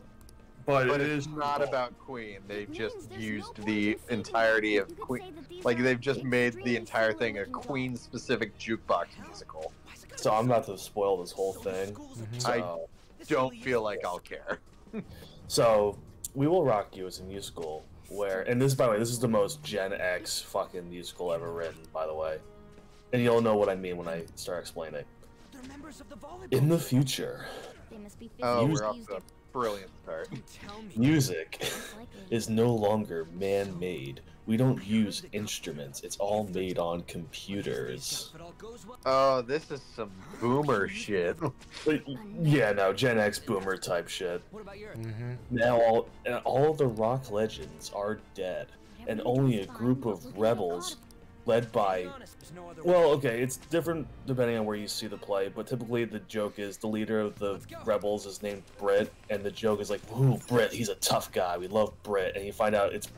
but, But it's is not about Queen. They've just used the entirety of Queen. Like they've just made the entire thing a Queen-specific jukebox musical. So I'm about to spoil this whole thing. Mm-hmm. I So, don't feel like I'll care. so We Will Rock You is a musical where, and this, by the way, this is the most Gen X fucking musical ever written, by the way. And you'll know what I mean when I start explaining. In the future, Oh, we're off to a brilliant start. music is no longer man-made We don't use instruments. It's all made on computers. Oh, this is some boomer shit. But, yeah, no, Gen X boomer type shit. Mm-hmm. Now all all the rock legends are dead, and only a group of rebels, led by. Well, okay, it's different depending on where you see the play, but typically the joke is the leader of the rebels is named Brit, and the joke is like, "Ooh, Brit, he's a tough guy. We love Brit," and you find out it's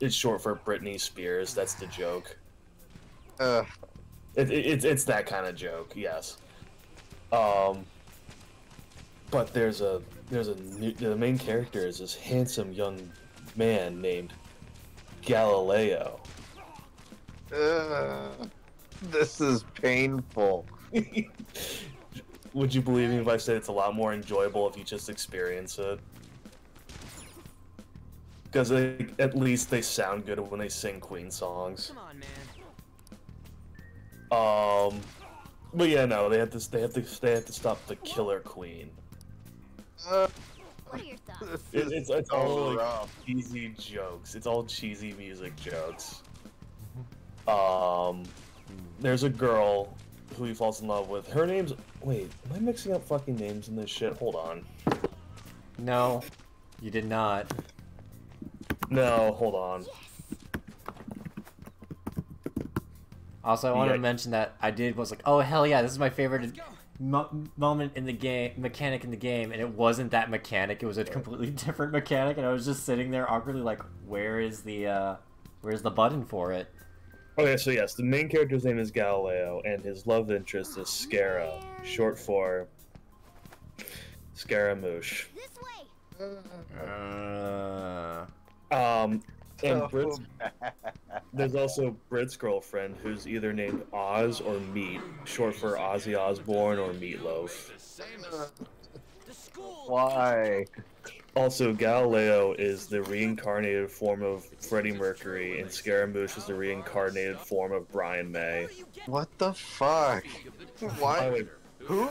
it's short for Britney Spears. That's the joke. Uh, It, it, it's it's that kind of joke, yes. Um, but there's a there's a new, the main character is this handsome young man named Galileo. uh, this is painful. Would you believe me if I said it's a lot more enjoyable if you just experience it? Because at least they sound good when they sing Queen songs. Come on, man. Um, but yeah, no, they have to they have to they have to stop the Killer Queen. Uh, What are your thoughts? this It, is it's it's all like cheesy jokes. It's all cheesy music jokes. Um, there's a girl who he falls in love with. Her name's wait. Am I mixing up fucking names in this shit? Hold on. No, you did not. No, hold on. Also, I wanted Yeah. to mention that I did was like, oh hell yeah, this is my favorite mo- moment in the game, mechanic in the game, and it wasn't that mechanic. It was a completely different mechanic, and I was just sitting there awkwardly like, where is the uh, where's the button for it? Okay, so yes, the main character's name is Galileo, and his love interest is Scara, short for Scaramouche. This way. Uh, Um, and Brit's. There's also Brit's girlfriend, who's either named Oz or Meat, short for Ozzy Osbourne or Meatloaf. Why? Also, Galileo is the reincarnated form of Freddie Mercury, and Scaramouche is the reincarnated form of Brian May. What the fuck? Why? would- Who?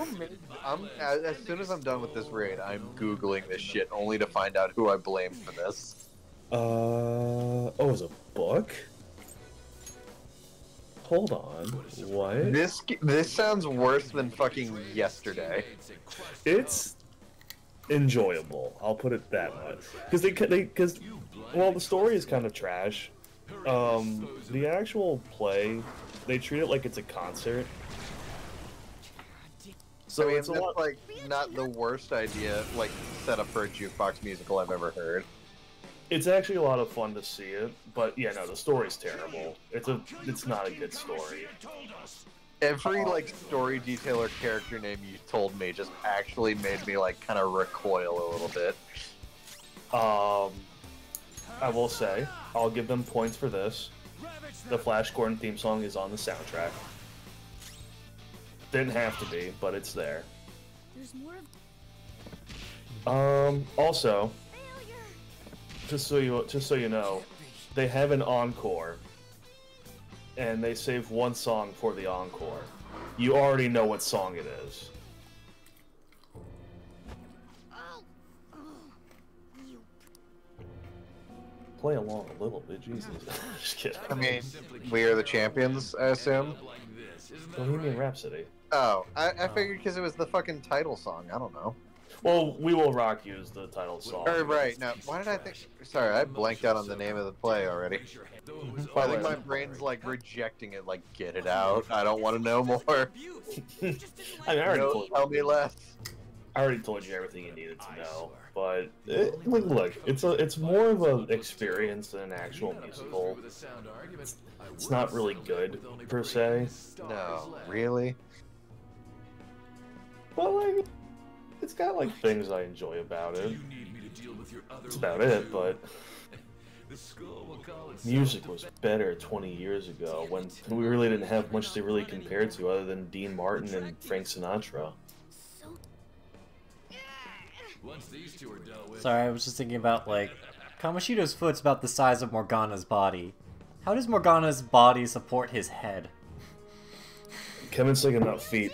I'm as, as soon as I'm done with this raid, I'm googling this shit only to find out who I blame for this. Uh oh, it was a book. Hold on, what? This this sounds worse than fucking yesterday. It's enjoyable. I'll put it that much. Because they, they, because, well, the story is kind of trash. Um, the actual play, they treat it like it's a concert. So I mean, it's a lot. like not the worst idea, like setup for a jukebox musical I've ever heard. It's actually a lot of fun to see it, but yeah, no, the story's terrible. It's a, it's not a good story. Every like story detail or character name you told me just actually made me like kind of recoil a little bit. Um, I will say, I'll give them points for this. The Flash Gordon theme song is on the soundtrack. Didn't have to be, but it's there. There's more of Um, also, failure. Just so you just so you know, they have an encore, and they save one song for the encore. You already know what song it is. Play along a little bit, Jesus. just kidding. I mean, we are the champions, I assume. Bohemian Rhapsody. Oh, I, I figured because it was the fucking title song. I don't know. Well, We Will Rock You is the title song. Or right now, why did I think? Sorry, I blanked out on the name of the play already. I think my brain's like rejecting it. Like, get it out. I don't want to know more. I, I already No, told tell me less. I already told you everything you needed to know, but it, look, look, it's a it's more of an experience than an actual musical. It's, it's not really good per se, No, really? but like it's got like things I enjoy about it. That's about it, but music was better 20 years ago when we really didn't have much to really compare to other than Dean Martin and Frank Sinatra. So Once these two are dealt with, sorry, I was just thinking about like, Kamoshida's foot's about the size of Morgana's body. How does Morgana's body support his head? Kevin's thinking about feet.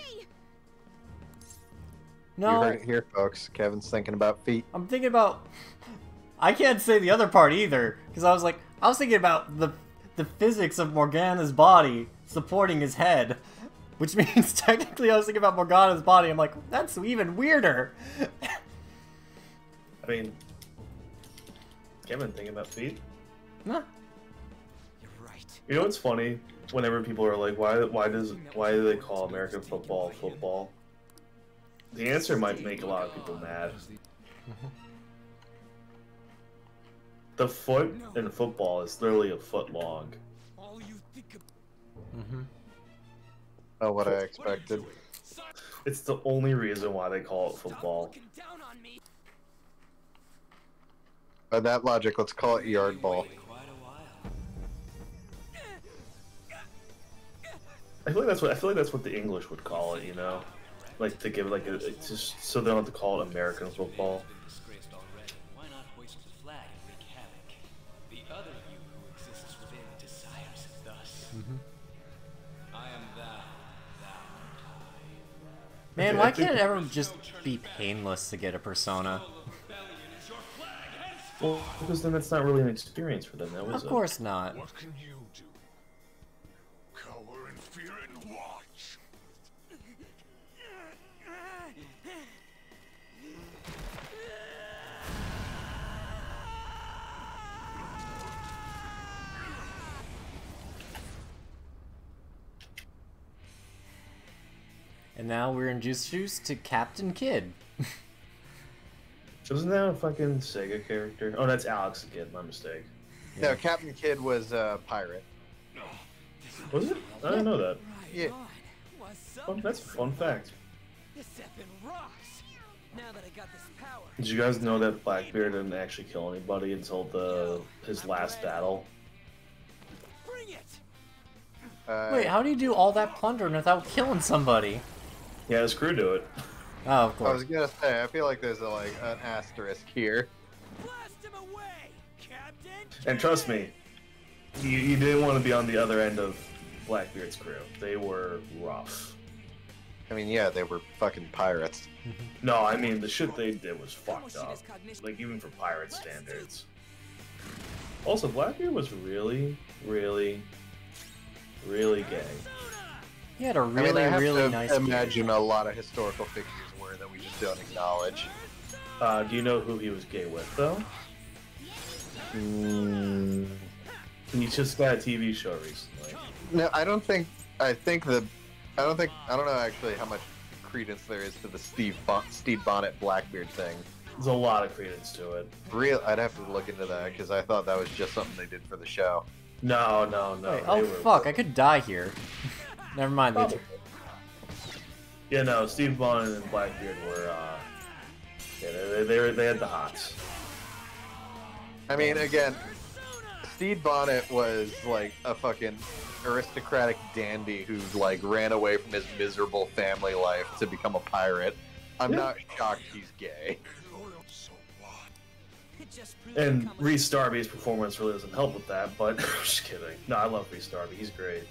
You heard it here, folks. Kevin's thinking about feet. I'm thinking about. I can't say the other part either because I was like, I was thinking about the the physics of Morgana's body supporting his head. Which means technically I was thinking about Morgana's body. I'm like, that's even weirder. I mean, Kevin, thinking about feet. Nah. You're right. You know what's funny? Whenever people are like, "Why? Why does? Why do they call American football football?" The answer might make a lot of people mad. The foot in football is literally a foot long. All you think of Mm-hmm. Oh, what I expected. It's the only reason why they call it football. looking down on me. By that logic, let's call it yard ball. I feel like that's what I feel like that's what the English would call it. You know, like to give it like a it's just so they don't have to call it American football. disgraced already. Why not hoist the flag and wreak havoc? The other you who exists within desires it thus. I am thou, thou Man, why can't it ever just be painless to get a persona? Well, because then that's not really an experience for them, now is Of it? course not. And now we're in Juice introduced to Captain Kidd. Wasn't that a fucking Sega character? Oh, that's Alex again. My mistake. No, Captain Kidd was a pirate. Was it? I didn't know that. Yeah. What's? Fun, that's a fun fact. This effing rocks. Now that I got this power. Did you guys know that Blackbeard didn't actually kill anybody until the his last battle? Bring it. Uh, Wait, how do you do all that plundering without killing somebody? Yeah, his crew do it. Oh, of course. I was gonna say, I feel like there's a, like an asterisk here. Blast him away, Captain. And trust me, you, you didn't want to be on the other end of Blackbeard's crew. They were rough. I mean, yeah, they were fucking pirates. No, I mean the shit they did was fucked up. Like even for pirate standards. Also, Blackbeard was really, really, really gay. He had a I mean, really, I have really to nice. imagine a lot of historical figures were that we just don't acknowledge. Uh, do you know who he was gay with though? Mm, He just got a TV show recently. no, I don't think. I think the. I don't think. I don't know actually how much credence there is to the Steve bon- Steve Bonnet Blackbeard thing. There's a lot of credence to it. Real, I'd have to look into that because I thought that was just something they did for the show. No, no, no. Wait, oh were- fuck! I could die here. Never mind. They Probably. Yeah, no. Steve Bonnet and Blackbeard were. Uh, yeah, they, they, they, were, they had the hots. I mean, again, Steve Bonnet was like a fucking aristocratic dandy who like ran away from his miserable family life to become a pirate. I'm Yeah. not shocked he's gay. So what? It just proves And how much- Rhys Darby's performance really doesn't help with that, but I'm just kidding. No, I love Rhys Darby. He's great.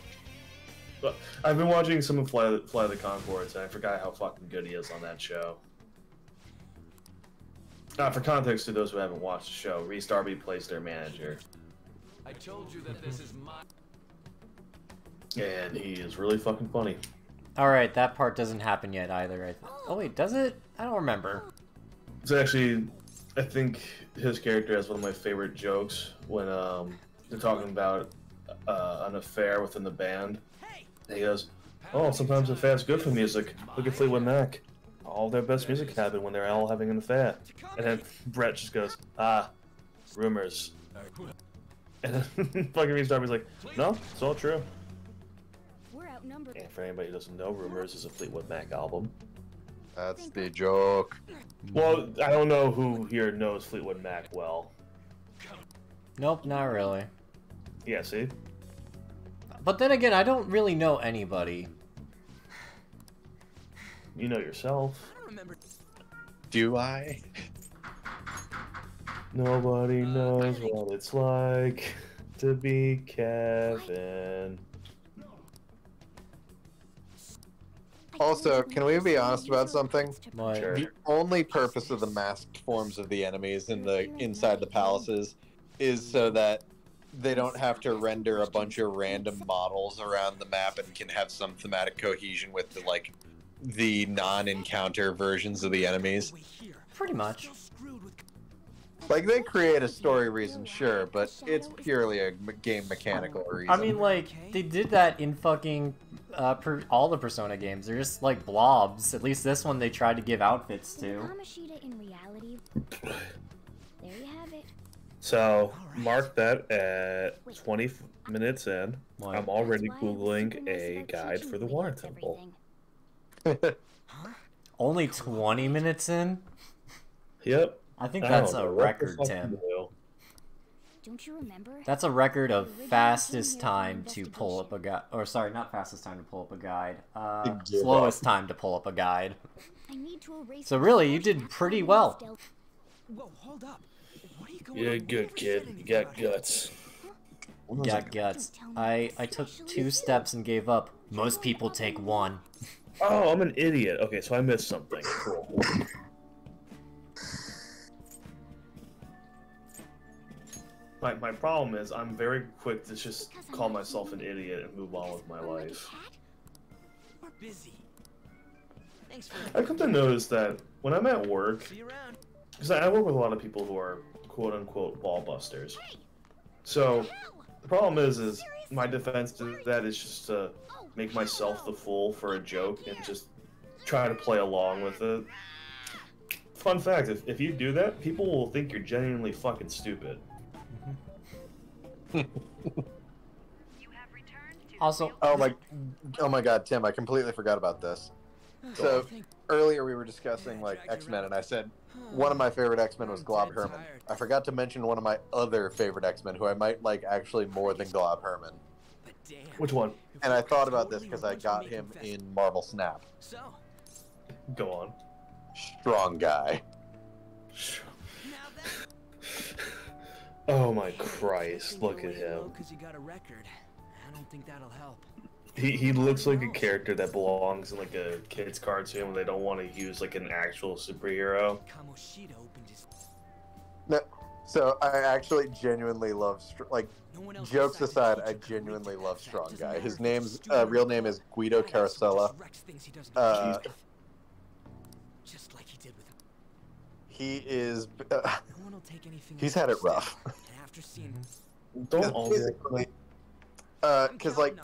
But I've been watching some of Fly, Fly the Conchords, and I forgot how fucking good he is on that show. Uh, for context to those who haven't watched the show, Rhys Darby plays their manager, I told you that this is my. and he is really fucking funny. All right, that part doesn't happen yet either. I th- oh wait, does it? I don't remember. It's actually, I think his character has one of my favorite jokes when um, they're talking about uh, an affair within the band. And he goes, "Oh, sometimes an affair's good for music. Look at Fleetwood Mac. All their best music happened when they're all having an affair." And then Bret just goes, "Ah, rumors." And then fucking Rhys Darby's like, "No, it's all true." We're. And for anybody who doesn't know, Rumors is a Fleetwood Mac album. That's the joke. Well, I don't know who here knows Fleetwood Mac well. Nope, not really. Yeah, see? But then again, I don't really know anybody. You know yourself. I don't remember. Do I? Nobody uh, knows what it's like to be Kevin. Also, can we be honest about something? What? Sure. The only purpose of the masked forms of the enemies in the inside the palaces is so that they don't have to render a bunch of random models around the map and can have some thematic cohesion with the like the non-encounter versions of the enemies. Pretty much. Like they create a story reason, sure, but it's purely a m- game mechanical reason. I mean, like they did that in fucking uh, per- all the Persona games. They're just like blobs. At least this one they tried to give outfits to. It. So mark that at 20 minutes in. What? I'm already googling a guide for the Water Temple. Only 20 minutes in. Yep. I think I that's don't a know, what the record, fuck Tim. do? Don't you remember? That's a record of fastest came here for time to pull up a guide. Or sorry, not fastest time to pull up a guide. Uh, slowest time to pull up a guide. I need to erase So really, you did pretty outside well. Whoa, hold up. What are you Yeah, good kid. You got guts. Got guts. I I took two steps and gave up. Most people take one. Oh, I'm an idiot. Okay, so I missed something. Cool. My, my problem is I'm very quick to just call myself an idiot and move on with my life. We're busy. I've come to notice that when I'm at work, See you around. because I work with a lot of people who are quote unquote ball busters. So the problem is, is my defense to that is just to make myself the fool for a joke and just try to play along with it. Fun fact: if, if you do that, people will think you're genuinely fucking stupid. Also, oh my, oh my God, Tim! I completely forgot about this. So earlier we were discussing like X Men, and I said one of my favorite X Men was Glob Herman. I forgot to mention one of my other favorite X Men, who I might like actually more than Glob Herman. Which one? And I thought about this because I got him in Marvel Snap. So, Go on. Strong guy. Oh my Christ! Look at him. because you got a record. I don't think that'll help. He, he looks like a character that belongs in like a kid's cartoon when they don't want to use like an actual superhero. Kamoshida opened his. No, so I actually genuinely love Str- like jokes aside, I genuinely love Strong Guy. His name's uh, real name is Guido Carosella. Uh, Just like he did with. he is. Uh, No one will take anything. he's had it rough. After seeing. Don't Because all basically, because like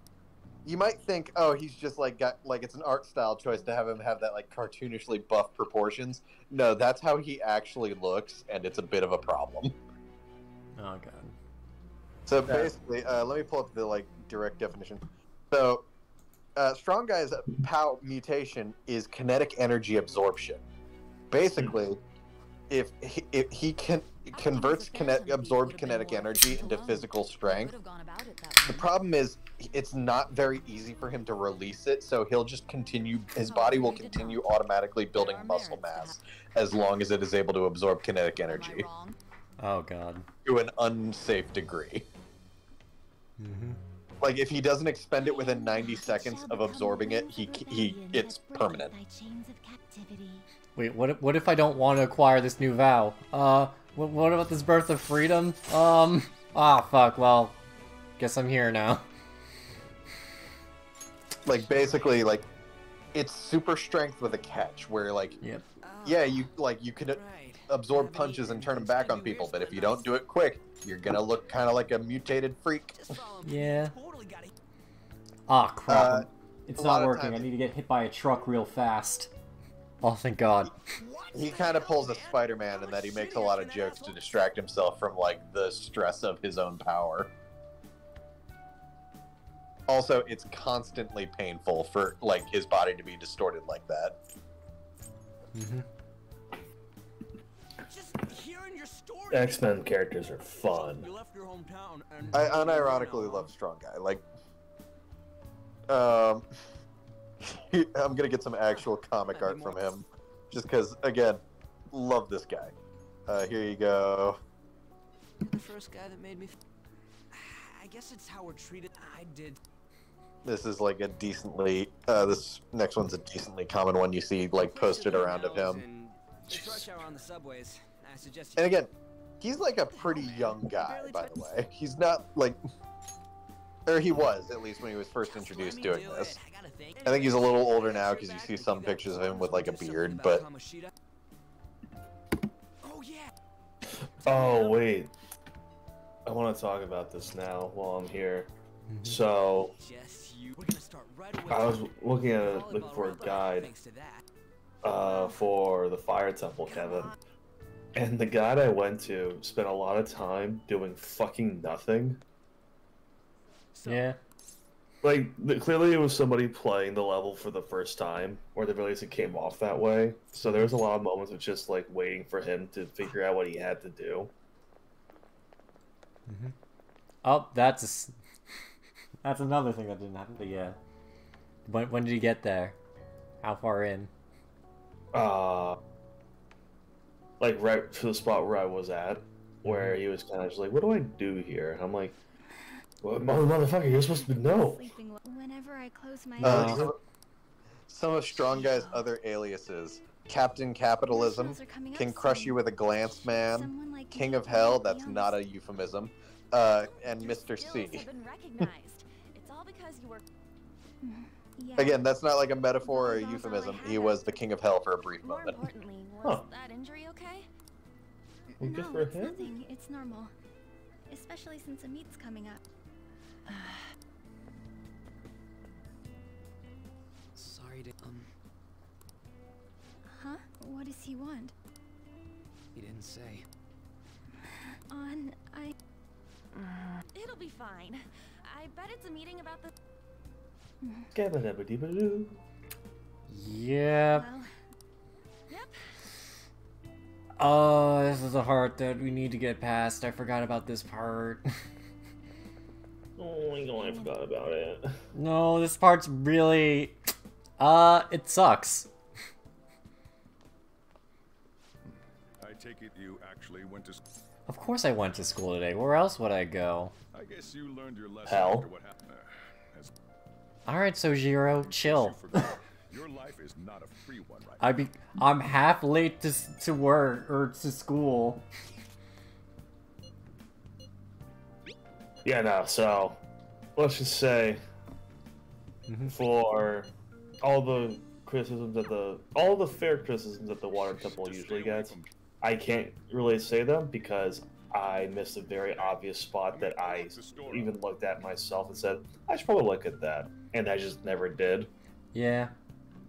you might think, oh, he's just like got like it's an art style choice to have him have that like cartoonishly buff proportions. No, that's how he actually looks, and it's a bit of a problem. Oh god. So basically, uh, let me pull up the like direct definition. So, uh, strong guy's POW mutation is kinetic energy absorption. Basically, if he, if he can converts kinet- absorbed kinetic energy into physical strength, the problem is it's not very easy for him to release it. So he'll just continue. His body will continue automatically building muscle mass as long as it is able to absorb kinetic energy Oh god. to an unsafe degree. Mm-hmm. Like if he doesn't expend it within 90 seconds of absorbing it, he he it's permanent. Wait, what if, what if I don't want to acquire this new vow? Uh, what, what about this birth of freedom? Um, ah, fuck, well, guess I'm here now. Like basically like it's super strength with a catch where like Yep. yeah, you like you can absorb punches and turn them back on people, but if you don't do it quick, you're going to look kind of like a mutated freak. Yeah. Ah, crap. Uh, it's not working. I need to get hit by a truck real fast. Oh, thank God. He kind of pulls a Spider-Man in that he makes a lot of jokes to distract himself from like the stress of his own power. Also, it's constantly painful for like his body to be distorted like that. Mm-hmm. X Men characters are fun. I unironically love Strong Guy. Like, um, I'm gonna get some actual comic art from him, just because, again, love this guy. Uh, here you go. The first guy that made me. f- I guess it's how we're treated. I did. This is like a decently. Uh, this next one's a decently common one you see like posted around of him. It's rush hour on the subways. I suggest you. And again, He's like a pretty young guy, by the way. He's not like, or he was at least when he was first introduced doing this. I think he's a little older now because you see some pictures of him with like a beard, but Oh. Oh wait, I want to talk about this now while I'm here. So Just you. We're gonna start right away. I was looking at a, looking for a guide Thanks to that. uh, for the Fire Temple, Kevin, and the guide I went to spent a lot of time doing fucking nothing. Yeah. Like th- clearly, it was somebody playing the level for the first time, or at the very least, it came off that way. So there was a lot of moments of just like waiting for him to figure out what he had to do. Oh, that's a s that's another thing that didn't happen. But yeah, when when did you get there? How far in? uh like right to the spot where I was at, where he was kind of just like, "What do I do here?" And I'm like, "Well, mother- motherfucker, you're supposed to know." Sleeping. Whenever I close my uh, eyes. some, some of Strong Guy's other aliases: Captain Capitalism, Nationals are coming up Can Crush. You with a Glance Man, King of Hell, that's not a euphemism. Uh, and Mr. C. Yeah. Again, that's not like a metaphor or a That was euphemism. He was the king of hell for a brief More moment. importantly, was Huh. that injury okay? Well, good no, for it's him. nothing. It's normal. Especially since a meet's coming up. Sorry to um. Huh? What does he want? He didn't say. On, I. It'll be fine. I bet it's a meeting about the. Gabba-dabba-dee-ba-doo. Yeah. Oh, this is a part that we need to get past. I forgot about this part. Oh my god, I forgot about it. no, this part's really. Uh, it sucks. I take it you actually went to. s- Of course I went to school today. Where else would I go? I guess you learned your lesson Hell. after what happened. As Alright, so Sojiro, chill. your life is not a free one right I be I'm half late to to work or to school. Yeah, no. So let's just say mm-hmm. for all the criticisms that the all the fair criticisms that the Water Temple usually gets, I can't really say them because I missed a very obvious spot that I even looked at myself and said I should probably look at that, and I just never did. Yeah.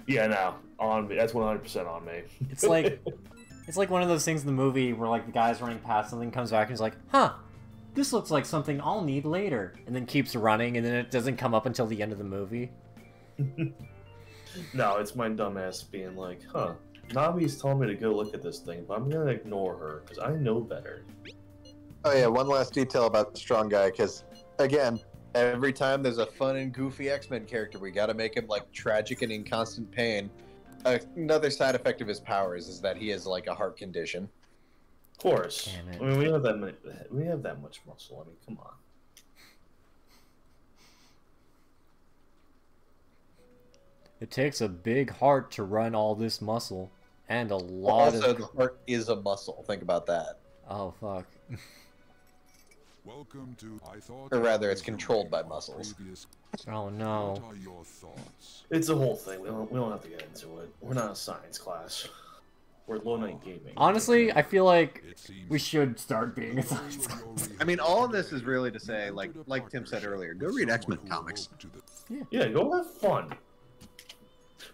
Yeah, no, on me. That's one hundred percent on me. It's like it's like one of those things in the movie where like the guy's running past something comes back and he's like, "Huh. This looks like something I'll need later." And then keeps running and then it doesn't come up until the end of the movie. no, it's my dumbass being like, huh. Navi's telling me to go look at this thing, but I'm gonna ignore her because I know better. Oh yeah, one last detail about the strong guy, because again, every time there's a fun and goofy X-Men character, we got to make him like tragic and in constant pain. Another side effect of his powers is that he has like a heart condition. Of course. Damn it. I mean, we have that many, we have that much muscle. I mean, come on. It takes a big heart to run all this muscle and a lot Also, of the heart is a muscle. Think about that. Oh fuck. Welcome to. I thought. Or rather, it's controlled by muscles. previous- Oh no. What are your thoughts? It's a whole thing. We don't, we don't have to get into it. We're not a science class. We're Lone Knight Gaming. Honestly, I feel like we should start being a science class. I mean, all of this is really to say, like like Tim said earlier, go read X-Men comics. awoke to the- Yeah, go have fun.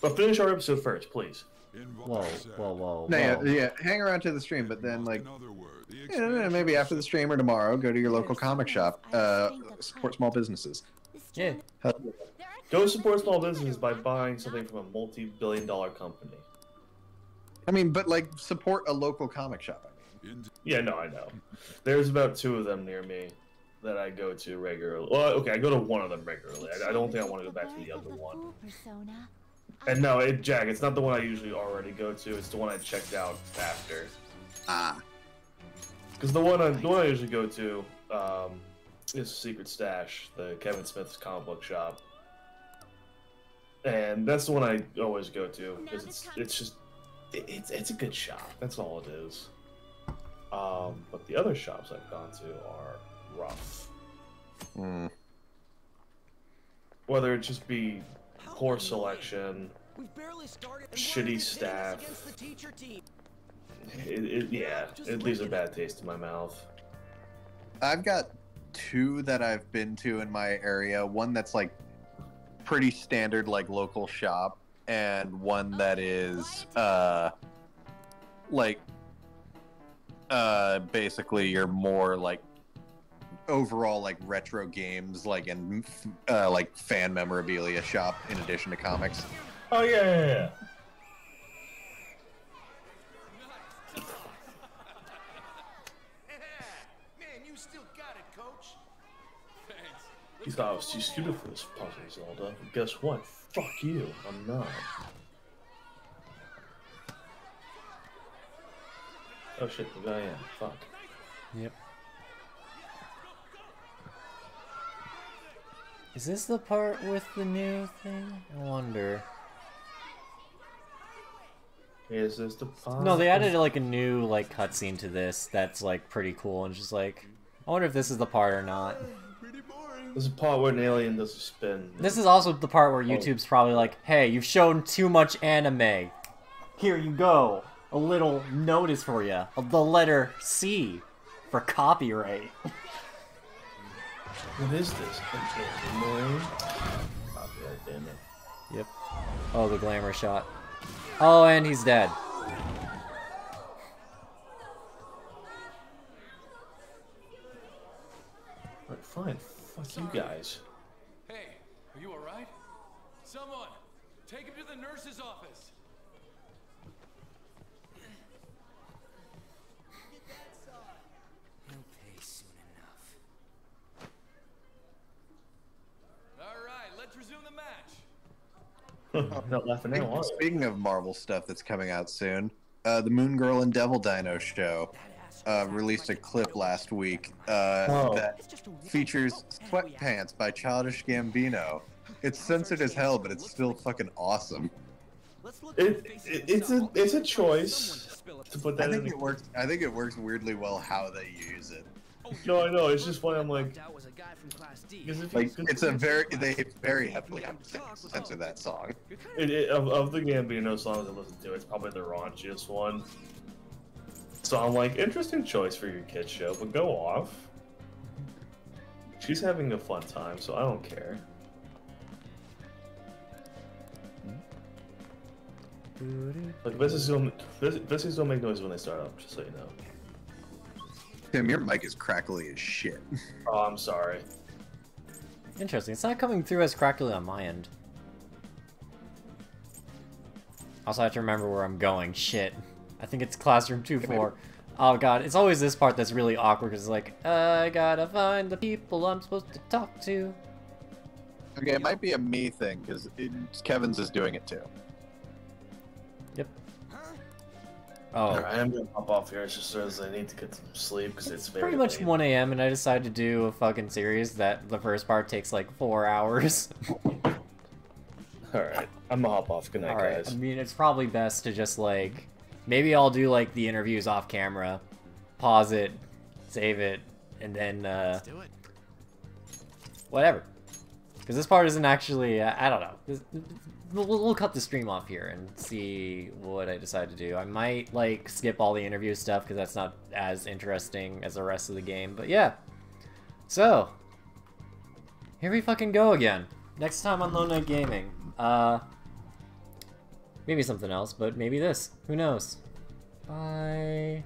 But finish our episode first, please. in Whoa, whoa, whoa, No, yeah, whoa. yeah, hang around to the stream, but then In like, another word, the you know, expansion maybe after the of stream or tomorrow, go to your local comic shop. Uh, support small businesses. Yeah. Go support small businesses by buying something from a multi-billion dollar company. I mean, but like support a local comic shop. I mean, Yeah, no, I know. There's about two of them near me that I go to regularly. Well, okay, I go to one of them regularly. I, I don't think I want to go back to the other one. Persona. And no, it, Jack, it's not the one I usually already go to. It's the one I checked out after. ah, Because the one I, the one I usually go to um, is Secret Stash, the Kevin Smith's comic book shop, and that's the one I always go to because it's it's just it, it's it's a good shop. That's all it is. Um, but the other shops I've gone to are rough. Hmm. Whether it just be poor selection, We've barely started. shitty staff. It, it, yeah, it leaves a bad taste in my mouth. I've got two that I've been to in my area. One that's like pretty standard, like local shop, and one that is uh like uh basically your more like overall like retro games like and uh, like fan memorabilia shop in addition to comics. Oh yeah, yeah, yeah. Man, you still got it, coach. You thought I was too stupid for this puzzle, Zelda. But guess what? Fuck you. I'm not. Oh shit, the guy in. Fuck. Yep. Is this the part with the new thing? I wonder. Is this the part? No, they added like a new like cutscene to this that's like pretty cool and just like I wonder if this is the part or not. There's a part where an alien does a spin. This is also the part where Oh. YouTube's probably like, "Hey, you've shown too much anime. Here you go. A little notice for you. The letter C for copyright." What is this? Copyright, damn it. Yep. Oh, the glamour shot. Oh, and he's dead. Alright, fine. Fuck you guys. Hey, are you alright? Someone, take him to the nurse's office. He'll pay soon enough. Alright, let's resume the match. Not laughing now. Speaking of Marvel stuff that's coming out soon, uh, the Moon Girl and Devil Dino show uh, released a clip last week uh, Oh. that features Sweatpants by Childish Gambino. It's censored as hell, but it's still fucking awesome. It, it, it's a it's a choice to put that. I think in. it works. I think it works weirdly well how they use it. No, I know. It's just funny. I'm like, That a guy from Class D. because if Like it's a very they very heavily censor that song. it, it, of, of the Gambino songs I listen to, it's probably the raunchiest one. So I'm like, interesting choice for your kid show, but go off. She's having a fun time, so I don't care. Like Vissies don't Vis- Vissies don't make noise when they start up, just so you know. Tim, your mic is crackly as shit. Oh, I'm sorry. Interesting. It's not coming through as crackly on my end. Also, I have to remember where I'm going. Shit. I think it's classroom 2-4. Oh god, it's always this part that's really awkward because it's like, I gotta find the people I'm supposed to talk to. Okay, it might be a me thing because Kevin's is doing it too. Yep. Oh, Alright, I'm gonna pop off here It's just as I need to get some sleep because it's, very pretty much late. 1 a.m. and I decided to do a fucking series that the first part takes like four hours. Alright, I'm gonna hop off. Good night, Alright, I mean, it's probably best to just like, maybe I'll do like the interviews off camera, pause it, save it, and then, uh, do it. whatever. Because this part isn't actually, uh, I don't know. This, we'll, we'll cut the stream off here and see what I decide to do. I might, like, skip all the interview stuff because that's not as interesting as the rest of the game. But yeah. So, here we fucking go again. Next time on Lone Knight Gaming. Uh, maybe something else, but maybe this. Who knows? Bye.